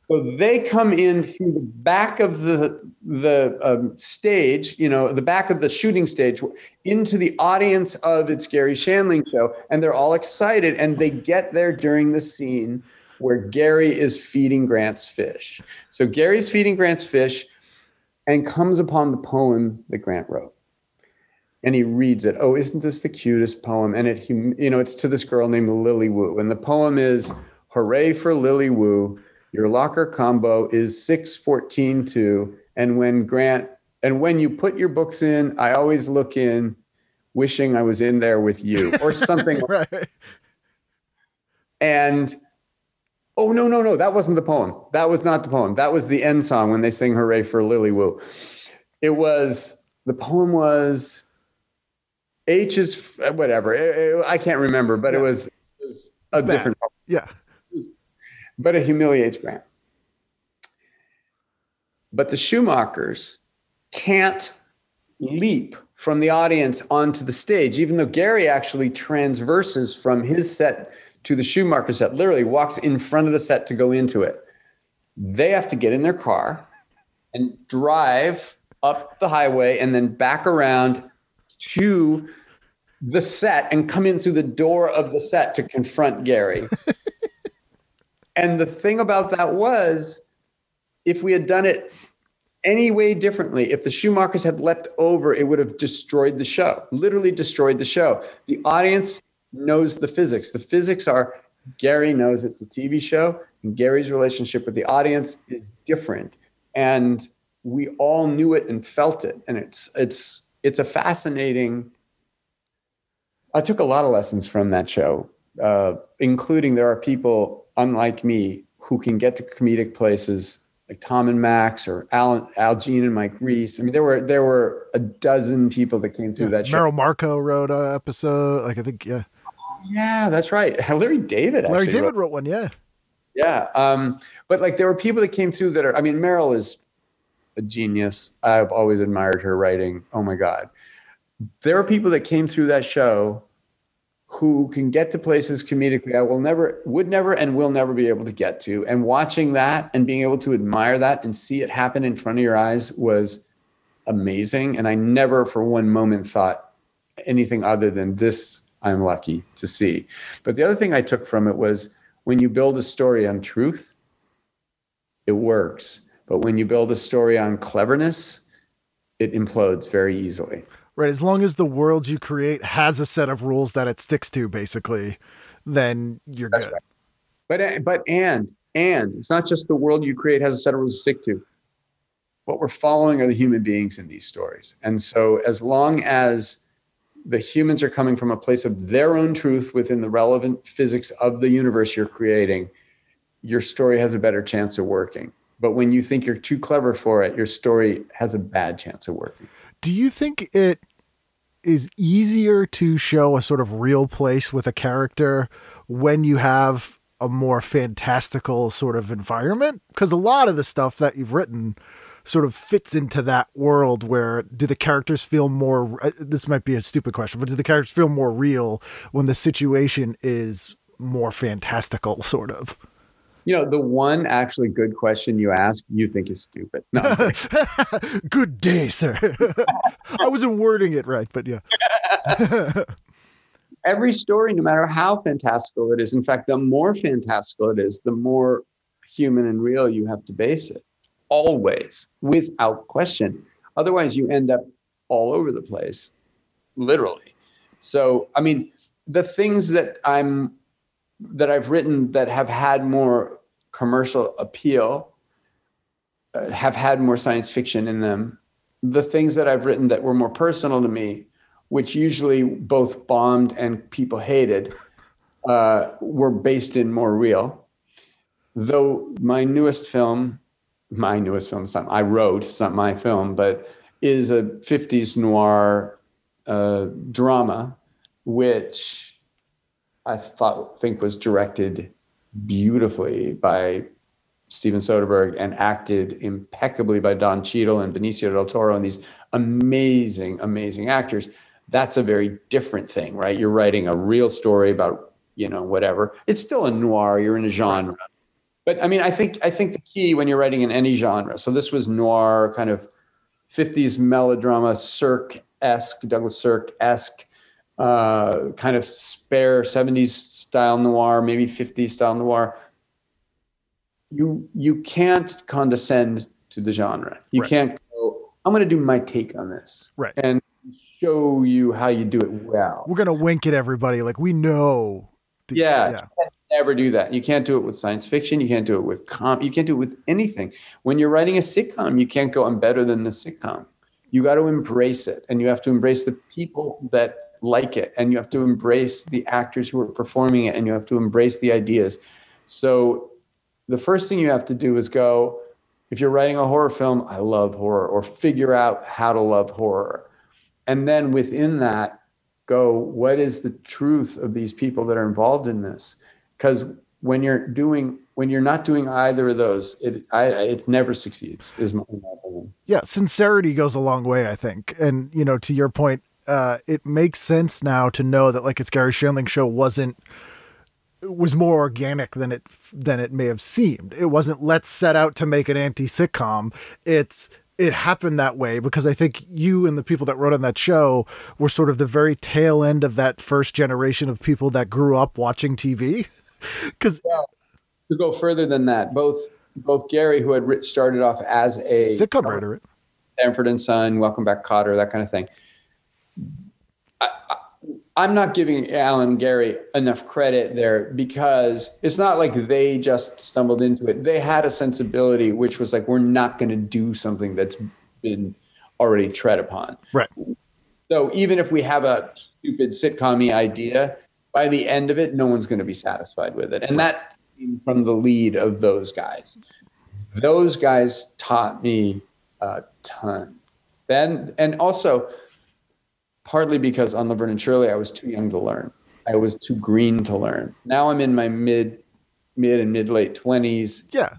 So they come in through the back of the the um, stage, you know, the back of the shooting stage, into the audience of it's Garry Shandling show, and they're all excited, and they get there during the scene where Gary is feeding Grant's fish. So Gary's feeding Grant's fish, and comes upon the poem that Grant wrote, and he reads it. Oh, isn't this the cutest poem? And it, he, you know, it's to this girl named Lily Wu, and the poem is, "Hooray for Lily Wu." Your locker combo is 6142. And when Grant, and when you put your books in, I always look in wishing I was in there with you or something. *laughs* right. and oh, no, no, no, that wasn't the poem. That was not the poem. That was the end song when they sing Hooray for Lily Wu. It was, the poem was H is uh, whatever. It- it- I can't remember, but it was, it was a bad. different poem. Yeah. but it humiliates Grant. But the Schumachers can't leap from the audience onto the stage, even though Gary actually transverses from his set to the Schumacher set, literally walks in front of the set to go into it. They have to get in their car and drive up the highway and then back around to the set and come in through the door of the set to confront Gary. *laughs* And the thing about that was, if we had done it any way differently, if the Schumachers had leapt over, it would have destroyed the show, literally destroyed the show. The audience knows the physics. The physics are Gary knows it's a TV show, and Gary's relationship with the audience is different. And we all knew it and felt it. And it's it's it's a fascinating. I took a lot of lessons from that show, uh, including there are people unlike me who can get to comedic places like Tom and Max or Alan, Al Jean and Mike Reiss. I mean, there were there were a dozen people that came through that show. Merrill Markoe wrote an episode. Like I think, yeah. Yeah, that's right. *laughs* Larry David. Larry actually David wrote- wrote one. Yeah. Yeah. Um, but like there were people that came through that are, I mean, Merrill is a genius. I've always admired her writing. Oh my God. There are people that came through that show who can get to places comedically I will never, would never, and will never be able to get to. And watching that and being able to admire that and see it happen in front of your eyes was amazing. And I never for one moment thought anything other than this I'm lucky to see. But the other thing I took from it was when you build a story on truth, it works. But when you build a story on cleverness, it implodes very easily. Right. As long as the world you create has a set of rules that it sticks to, basically, then you're That's good. right. But eh, but and and it's not just the world you create has a set of rules to stick to. What we're following are the human beings in these stories. And so as long as the humans are coming from a place of their own truth within the relevant physics of the universe you're creating, your story has a better chance of working. But when you think you're too clever for it, your story has a bad chance of working. Do you think it is easier to show a sort of real place with a character when you have a more fantastical sort of environment? Because a lot of the stuff that you've written sort of fits into that world where do the characters feel more uh, this might be a stupid question but do the characters feel more real when the situation is more fantastical sort of You know, the one actually good question you ask, you think is stupid. No, *laughs* good day sir *laughs* i wasn't wording it right but yeah *laughs* every story, no matter how fantastical it is, in fact, the more fantastical it is, the more human and real you have to base it. Always, without question. Otherwise, you end up all over the place, literally. So, I mean, the things that I'm that I've written that have had more commercial appeal uh, have had more science fiction in them. The things that I've written that were more personal to me, which usually both bombed and people hated, uh, were based in more real. Though my newest film, my newest film, it's not, I wrote, it's not my film, but is a 50s noir uh, drama, which I thought think was directed beautifully by Steven Soderbergh and acted impeccably by Don Cheadle and Benicio del Toro and these amazing, amazing actors. That's a very different thing, right? You're writing a real story about, you know, whatever. It's still a noir. You're in a genre. But I mean, I think I think the key when you're writing in any genre. So this was noir, kind of 50s melodrama, Sirk-esque, Douglas Sirk-esque, uh, kind of spare 70s style noir, maybe 50s style noir. You you can't condescend to the genre. You Right. can't go, I'm gonna do my take on this. Right. And show you how you do it well. We're gonna wink at everybody like we know. these- Yeah. yeah. Never do that. You can't do it with science fiction. You can't do it with com. You can't do it with anything. When you're writing a sitcom, you can't go, I'm better than the sitcom. You got to embrace it. And you have to embrace the people that like it. And you have to embrace the actors who are performing it. And you have to embrace the ideas. So the first thing you have to do is go, if you're writing a horror film, I love horror, or figure out how to love horror. And then within that, go, what is the truth of these people that are involved in this? Because when you're doing when you're not doing either of those it I, it never succeeds is my, in my opinion. Yeah sincerity goes a long way i think. And you know to your point uh it makes sense now to know that like it's garry shandling show wasn't was more organic than it than it may have seemed. It wasn't let's set out to make an anti-sitcom. It's it happened that way because i think you and the people that wrote on that show were sort of the very tail end of that first generation of people that grew up watching tv *laughs* because to go further than that both both gary who had started off as a sitcom writer Sanford and Son, Welcome Back Kotter, that kind of thing. I, I, I'm not giving Alan Gary enough credit there because it's not like they just stumbled into it. They had a sensibility which was like, we're not going to do something that's been already tread upon. right So even if we have a stupid sitcom idea, by the end of it, no one's going to be satisfied with it. And that came from the lead of those guys. Those guys taught me a ton. Then, and also partly because on Laverne and Shirley, I was too young to learn. I was too green to learn. Now I'm in my mid, mid and mid late twenties yeah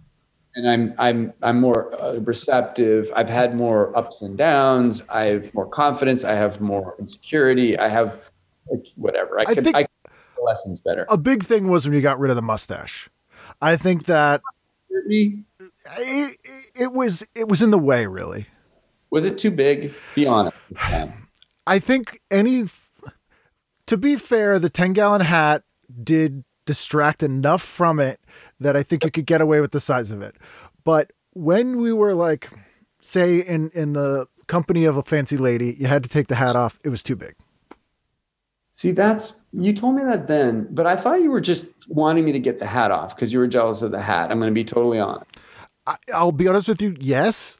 and I'm I'm I'm more uh, receptive. I've had more ups and downs. I have more confidence. I have more insecurity. I have like, whatever. I I can think- I lessons better. a big thing was when you got rid of the mustache i think that Me? it, it was it was in the way really Was it too big? Be honest. i think any to be fair the 10 gallon hat did distract enough from it that i think you could get away with the size of it but when we were like say in in the company of a fancy lady you had to take the hat off it was too big See, that's you told me that then, but I thought you were just wanting me to get the hat off because you were jealous of the hat. I'm going to be totally honest. I, I'll be honest with you. Yes,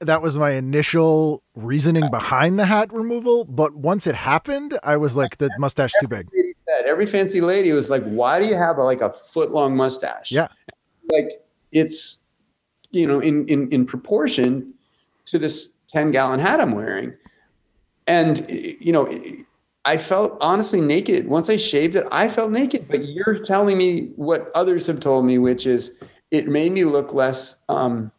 that was my initial reasoning behind the hat removal. But once it happened, I was like, the mustache too big. Said, Every fancy lady was like, "Why do you have a, like a foot long mustache?" Yeah. like it's you know in in in proportion to this 10 gallon hat i'm wearing and you know i felt honestly naked. Once i shaved it i felt naked. But you're telling me what others have told me which is it made me look less um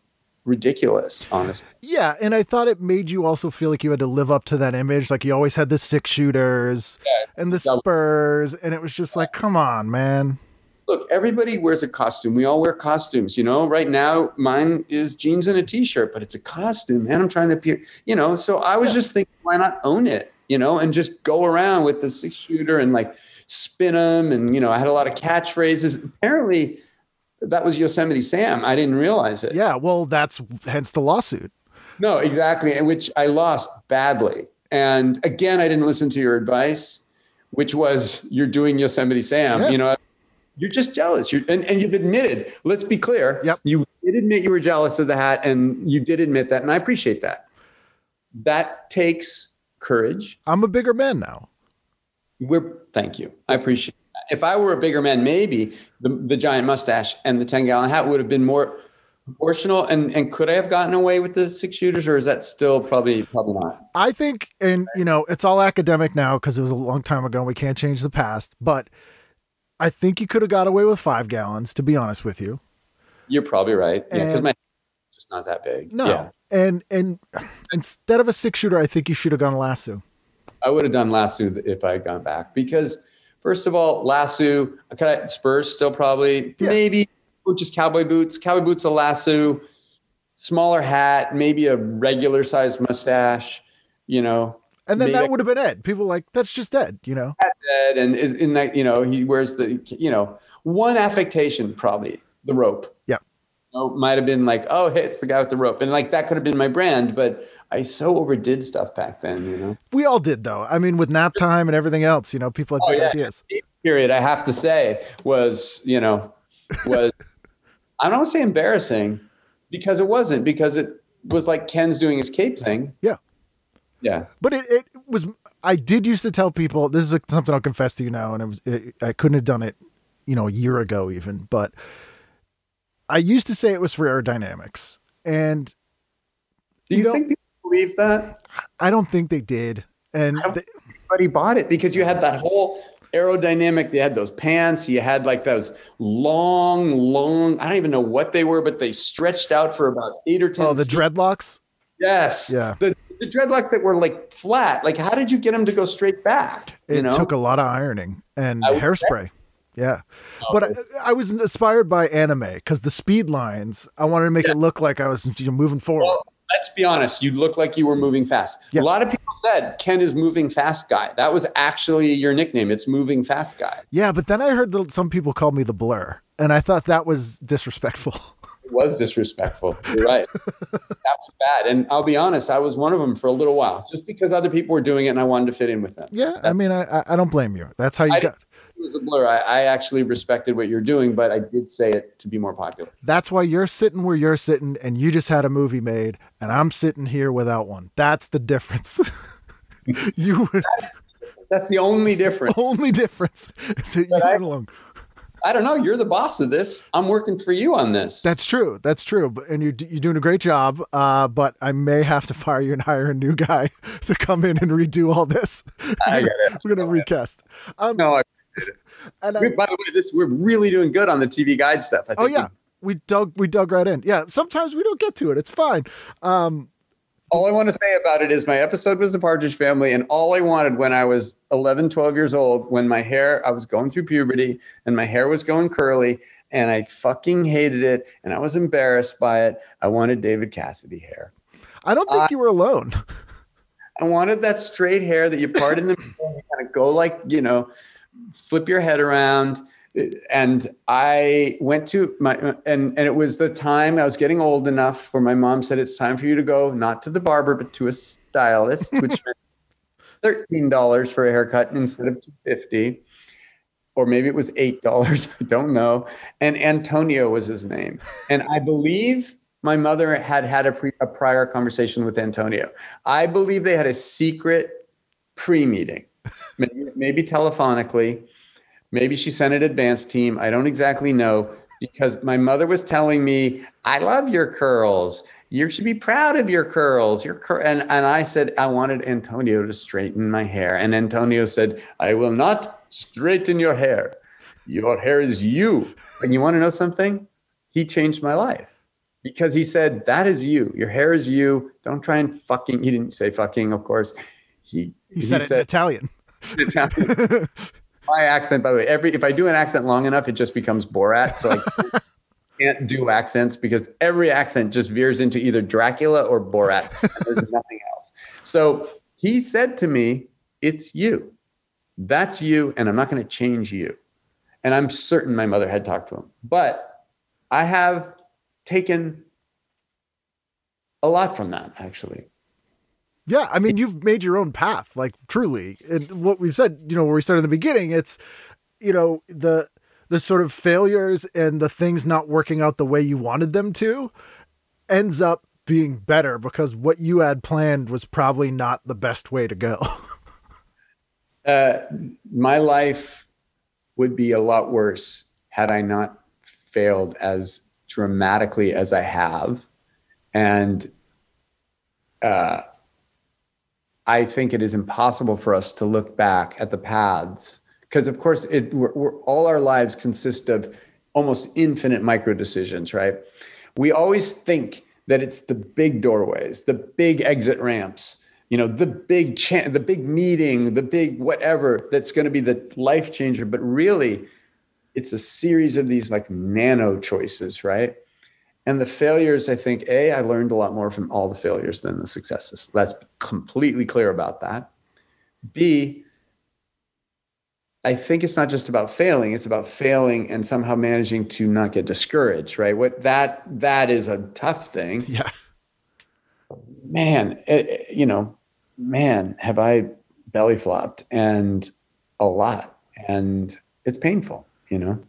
ridiculous honestly. Yeah, and I thought it made you also feel like you had to live up to that image. Like you always had the six shooters and the double- spurs, and it was just like, come on, man. look everybody wears a costume. We all wear costumes you know? Right now mine is jeans and a t-shirt but it's a costume and i'm trying to appear you know? So i was just thinking why not own it you know, and just go around with the six shooter and like spin them. And, you know, I had a lot of catchphrases. Apparently, that was Yosemite Sam. I didn't realize it. Yeah, well, that's hence the lawsuit. No, exactly. And which I lost badly. And again, I didn't listen to your advice, which was you're doing Yosemite Sam. Yeah. You know, you're just jealous. You're, and, and you've admitted, let's be clear. Yep. You did admit you were jealous of the hat and you did admit that. And I appreciate that. That takes courage. I'm a bigger man now. We're thank you. I appreciate that. If I were a bigger man, maybe the, the giant mustache and the 10 gallon hat would have been more proportional. And, and could I have gotten away with the six shooters or is that still probably, probably not? I think, and you know, it's all academic now because it was a long time ago and we can't change the past. But I think you could have got away with five gallons, to be honest with you. You're probably right. Yeah, because my not that big. No. Yeah. And and instead of a six shooter, I think you should have gone lasso. I would have done Lasso if I had gone back because first of all, Lasso, could I, Spurs still probably Yeah. maybe just cowboy boots, cowboy boots, a lasso, smaller hat, maybe a regular sized mustache, you know, And then Maybe I- that would have been Ed. People like, that's just Ed, you know? head and is in that, you know, he wears the, you know, one affectation probably the rope. Know, might have been like, oh, hey, it's the guy with the rope. And like that could have been my brand, but I so overdid stuff back then, you know. We all did though. I mean, with nap time and everything else, you know, people had Oh, big yeah. ideas. period, I have to say, was, you know, was, *laughs* I don't say embarrassing because it wasn't, because it was like Ken's doing his cape thing. Yeah. Yeah. But it, it was, I did used to tell people, this is something I'll confess to you now, and it was, it, I couldn't have done it, you know, a year ago even, but I used to say it was for aerodynamics. And Do you, You think people believe that? I don't think they did. And don't Everybody bought it because you had that whole aerodynamic. You had those pants. You had like those long, long. I don't even know what they were, but they stretched out for about eight or ten. oh, the feet. dreadlocks. Yes. Yeah. The, the dreadlocks that were like flat. Like, how did you get them to go straight back? It you know? took a lot of ironing and hairspray. would Yeah. Oh, but I, I was inspired by anime because the speed lines, I wanted to make it look like I was you know, moving forward. Well, let's be honest. You look like you were moving fast. Yeah. A lot of people said Ken is moving fast guy. That was actually your nickname. It's moving fast guy. yeah, but then I heard that some people called me the blur, and I thought that was disrespectful. *laughs* It was disrespectful. You're right. that was bad. And I'll be honest, I was one of them for a little while, just because other people were doing it and I wanted to fit in with them. yeah, I mean, I, I- I don't blame you. That's how you I got. It was a blur. I, I actually respected what you're doing, but I did say it to be more popular. That's why you're sitting where you're sitting, and you just had a movie made, and I'm sitting here without one. That's the difference. *laughs* you That's the only difference. only difference is that But I- you're alone. I don't know. You're the boss of this. I'm working for you on this. That's true. That's true. And you're you're doing a great job. Uh, but I may have to fire you and hire a new guy *laughs* to come in and redo all this. I get it. *laughs* We're gonna recast. Um, No, I, *laughs* we- by the way, this we're really doing good on the TV guide stuff. I oh yeah, we dug we dug right in. Yeah, sometimes we don't get to it. It's fine. Um, all I want to say about it is my episode was the Partridge Family, and all I wanted when I was 11, 12 years old, when my hair, I was going through puberty and my hair was going curly, and I fucking hated it, and I was embarrassed by it. I wanted David Cassidy hair. I don't think I- you were alone. I wanted that straight hair that you part in the middle and kind of go like, you know, flip your head around. And I went to my, and, and it was the time I was getting old enough where my mom said, it's time for you to go, not to the barber, but to a stylist, which *laughs* meant $13 for a haircut instead of 250 or maybe it was $8. *laughs* I don't know. And Antonio was his name. And I believe my mother had had a, pre, a prior conversation with Antonio. I believe they had a secret pre meeting, maybe, maybe telephonically. Maybe she sent an advance team. I don't exactly know because my mother was telling me, I love your curls. You should be proud of your curls. Your cur-. And, and I said, I wanted Antonio to straighten my hair. And Antonio said, I will not straighten your hair. Your hair is you. And you want to know something? He changed my life because he said, That is you. Your hair is you. Don't try and fucking. He didn't say fucking, of course. He, He said it in My accent, by the way, every if I do an accent long enough, it just becomes Borat. So I *laughs* can't do accents because every accent just veers into either Dracula or Borat. There's *laughs* nothing else. So he said to me, it's you. That's you, and I'm not going to change you. And I'm certain my mother had talked to him. But I have taken a lot from that, actually. Yeah, I mean, you've made your own path, like truly. And what we've said, you know, where we started in the beginning, it's, you know, the the sort of failures and the things not working out the way you wanted them to ends up being better because what you had planned was probably not the best way to go. *laughs* uh, my life would be a lot worse had I not failed as dramatically as I have. And uh, I think it is impossible for us to look back at the paths because, of course, it we're, we're, all our lives consist of almost infinite micro decisions, right? We always think that it's the big doorways, the big exit ramps, you know, the big cha- the big meeting, the big whatever that's going to be the life changer. But really, it's a series of these like nano choices, right? And the failures, I think, A, I learned a lot more from all the failures than the successes. That's completely clear about that. B, I think it's not just about failing, it's about failing and somehow managing to not get discouraged, right? What that that is a tough thing. Yeah. Man, it, eh, eh, you know, man, have I belly flopped and a lot and it's painful, you know.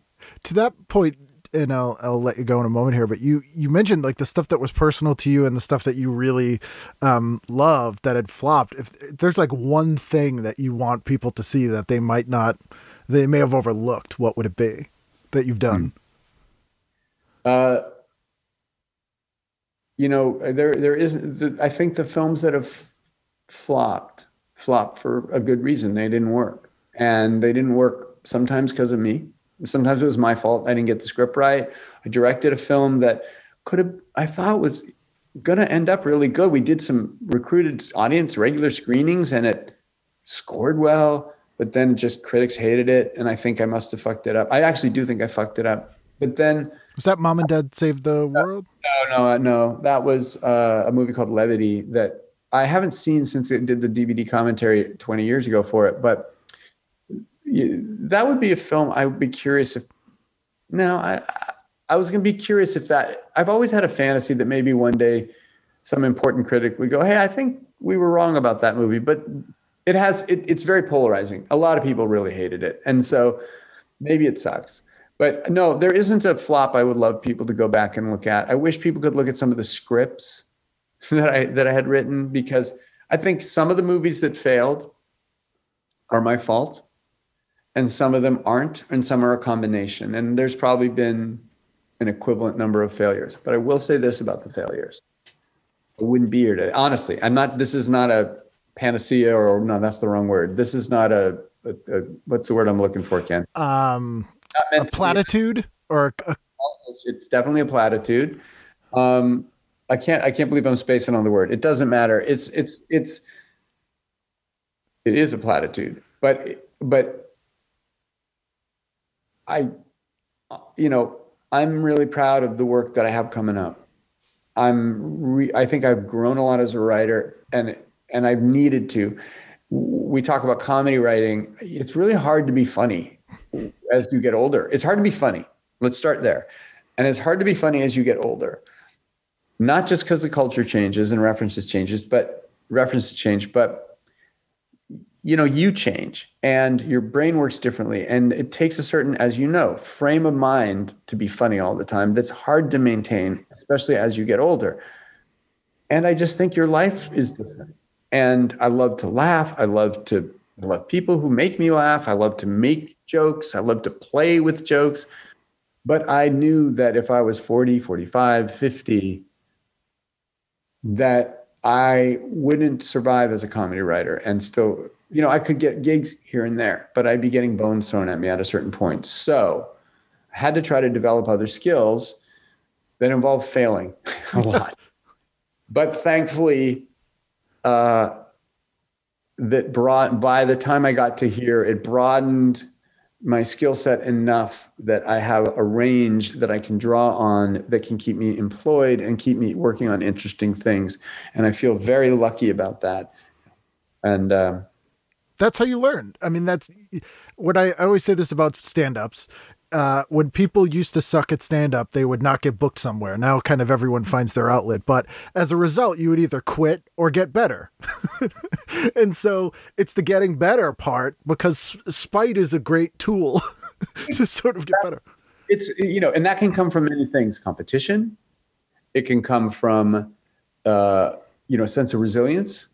To that point, and I'll I'll let you go in a moment here, but you you mentioned like the stuff that was personal to you and the stuff that you really um, loved that had flopped. If, if there's like one thing that you want people to see that they might not, they may have overlooked, what would it be that you've done? Uh, you know, there there is. I think the films that have flopped flopped for a good reason. They didn't work, and they didn't work sometimes because of me Sometimes it was my fault. I didn't get the script right. I directed a film that could have, I thought was going to end up really good. We did some recruited audience, regular screenings, and it scored well, but then just critics hated it. And I think I must have fucked it up. I actually do think I fucked it up. But then. Was that Mom and Dad Saved the World? No, no, no. That was uh, a movie called Levity that I haven't seen since it did the DVD commentary 20 years ago for it. But that would be a film I would be curious if. No, I I was going to be curious if that. I've always had a fantasy that maybe one day some important critic would go, "Hey, I think we were wrong about that movie," but it has it, it's very polarizing. A lot of people really hated it, and so maybe it sucks. But no, there isn't a flop I would love people to go back and look at. I wish people could look at some of the scripts *laughs* that I that I had written because I think some of the movies that failed are my fault and some of them aren't, and some are a combination. And there's probably been an equivalent number of failures. But I will say this about the failures. I wouldn't be here today. Honestly, I'm not, this is not a panacea or no, that's the wrong word. This is not a, a, a what's the word I'm looking for, Ken? Um, a platitude or a- it's, definitely a platitude. Um, I can't, I can't believe I'm spacing on the word. It doesn't matter. It's, it's, it's, it is a platitude, but, but I, you know, I'm really proud of the work that I have coming up. I'm, re- I think I've grown a lot as a writer, and and I've needed to. We talk about comedy writing. It's really hard to be funny as you get older. It's hard to be funny. Let's start there, and it's hard to be funny as you get older. Not just because the culture changes and references changes, but references change, but you know you change and your brain works differently. And it takes a certain as you know frame of mind to be funny all the time that's hard to maintain especially as you get older. And i just think your life is different. And i love to laugh. I love to I love people who make me laugh. I love to make jokes. I love to play with jokes. But i knew that if i was 40 45 50 that I wouldn't survive as a comedy writer and still you know, I could get gigs here and there, but I'd be getting bones thrown at me at a certain point. So I had to try to develop other skills that involve failing *laughs* a lot. but thankfully, uh, that brought by the time I got to here, it broadened my skill set enough that I have a range that I can draw on that can keep me employed and keep me working on interesting things. And I feel very lucky about that. And uh, that's how you learn. I mean, that's what I, I always say this about stand ups. Uh, when people used to suck at stand up, they would not get booked somewhere. Now, kind of everyone finds their outlet. But as a result, you would either quit or get better. *laughs* and so it's the getting better part because spite is a great tool *laughs* to sort of get better. it's you know and that can come from many things competition it can come from uh, you know a sense of resilience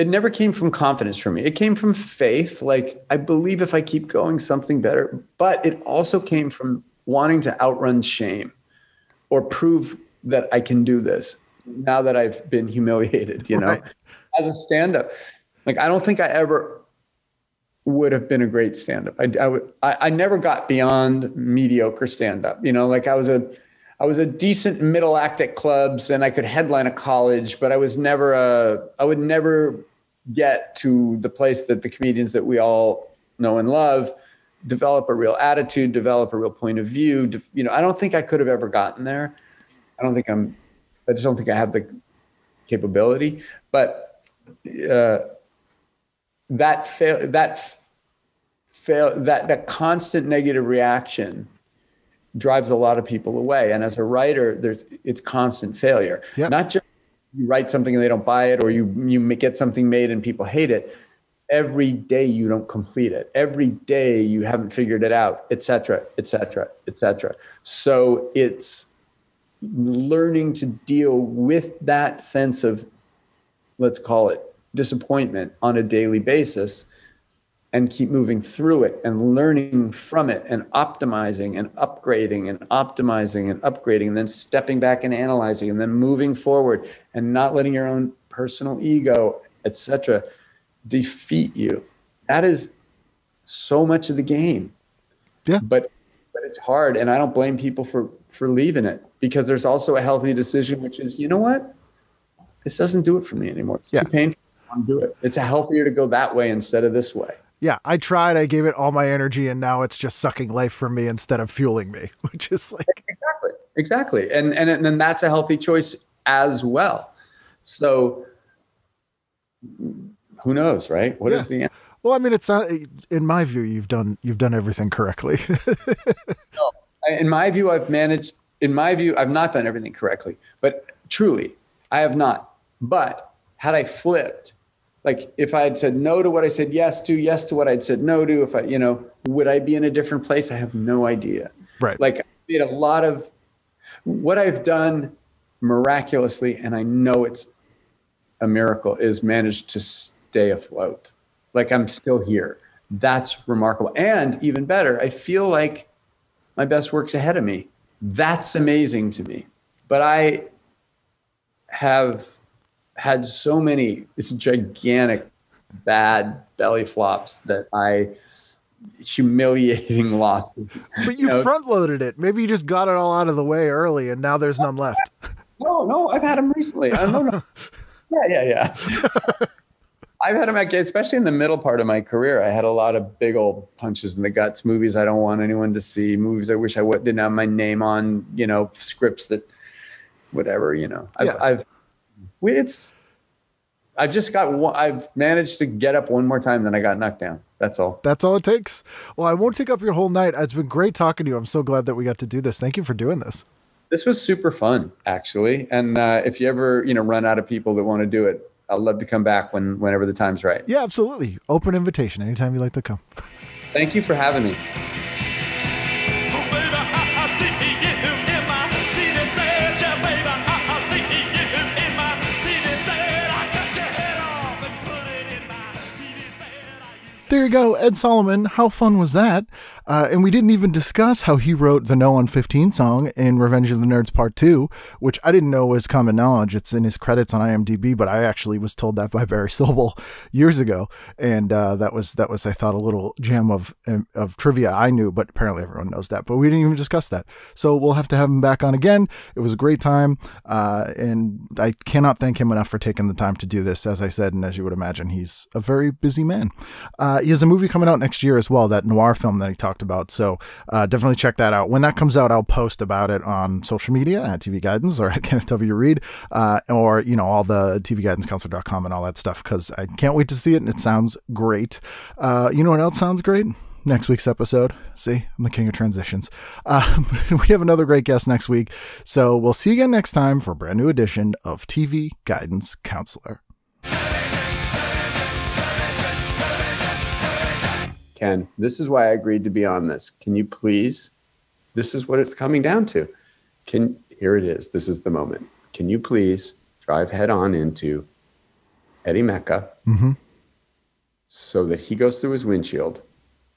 it never came from confidence for me it came from faith like i believe if i keep going something better but it also came from wanting to outrun shame or prove that i can do this now that i've been humiliated you know Right. as a stand-up like i don't think i ever would have been a great stand-up. I, I would I, I never got beyond mediocre stand-up. You know, like I was a I was a decent middle act at clubs and I could headline a college, but I was never a I would never get to the place that the comedians that we all know and love develop a real attitude, develop a real point of view. de- You know, I don't think I could have ever gotten there. I don't think I'm I just don't think I have the capability. But uh, that fail that fail that that constant negative reaction drives a lot of people away and as a writer there's it's constant failure Yeah. not just you write something and they don't buy it or you you get something made and people hate it every day you don't complete it. Every day you haven't figured it out et cetera et cetera et cetera. So it's learning to deal with that sense of let's call it disappointment on a daily basis and keep moving through it and learning from it and optimizing and upgrading and optimizing and upgrading and then stepping back and analyzing and then moving forward and not letting your own personal ego etc defeat you. That is so much of the game. Yeah. but but it's hard and i don't blame people for for leaving it because there's also a healthy decision which is you know what? This doesn't do it for me anymore. It's Yeah. too painful do it. It's healthier to go that way instead of this way Yeah, I tried. I gave it all my energy, and now it's just sucking life from me instead of fueling me, *laughs* which is like, exactly exactly and and and then that's a healthy choice as well so who knows right What is Yeah. the answer? well, I mean, it's not, in my view, you've done you've done everything correctly. *laughs* no, in my view i've managed in my view i've not done everything correctly but truly i have not but had i flipped like if i had said no to what i said yes to yes to what i'd said no to if i you know would i be in a different place i have no idea right. like I made a lot of what I've done miraculously, and I know it's a miracle, is managed to stay afloat. Like I'm still here. That's remarkable. And even better, I feel like my best work's ahead of me. That's amazing to me. But I have had so many it's gigantic bad belly flops that I humiliating *laughs* losses. but you know, front loaded it. Maybe you just got it all out of the way early, and now there's none left. No, no, I've had them recently. I don't know. yeah, yeah, yeah. *laughs* I've had them, especially in the middle part of my career. I had a lot of big old punches in the guts, movies I don't want anyone to see, movies I wish I would, didn't have my name on, you know, scripts that, whatever, you know. I've, Yeah. I've, we- it's, I've just got one, I've managed to get up one more time, than I got knocked down. That's all. That's all it takes. Well, I won't take up your whole night. It's been great talking to you. I'm so glad that we got to do this. Thank you for doing this. This was super fun, actually. And uh, if you ever, you know, run out of people that want to do it, I'd love to come back when, whenever the time's right. Yeah, absolutely. Open invitation anytime you'd like to come. Thank you for having me. There you go, Ed Solomon. How fun was that? Uh, and we didn't even discuss how he wrote the No on 15 song in Revenge of the Nerds Part 2, which I didn't know was common knowledge. It's in his credits on IMDb, but I actually was told that by *laughs* Barry Sobel years ago. And uh, that was, that was, I thought, a little gem of, of trivia I knew, but apparently everyone knows that. But we didn't even discuss that. So we'll have to have him back on again. It was a great time. Uh, and I cannot thank him enough for taking the time to do this. As I said, and as you would imagine, he's a very busy man. Uh, he has a movie coming out next year as well, that noir film that he talked talked about. So uh, definitely check that out. When that comes out, I'll post about it on social media at TV Guidance or *laughs* at Kenneth W. Reid uh, or, you know, all the TVGuidanceCounselor.com and all that stuff because I can't wait to see it and it sounds great. Uh, you know what else sounds great? next week's episode. See, I'm the king of transitions. Um, *laughs* we have another great guest next week. So we'll see you again next time for a brand new edition of TV Guidance Counselor. Ken, this is why I agreed to be on this. Can you please? This is what it's coming down to. Can here it is. This is the moment. Can you please drive head on into Eddie Mekka Mhm. so that he goes through his windshield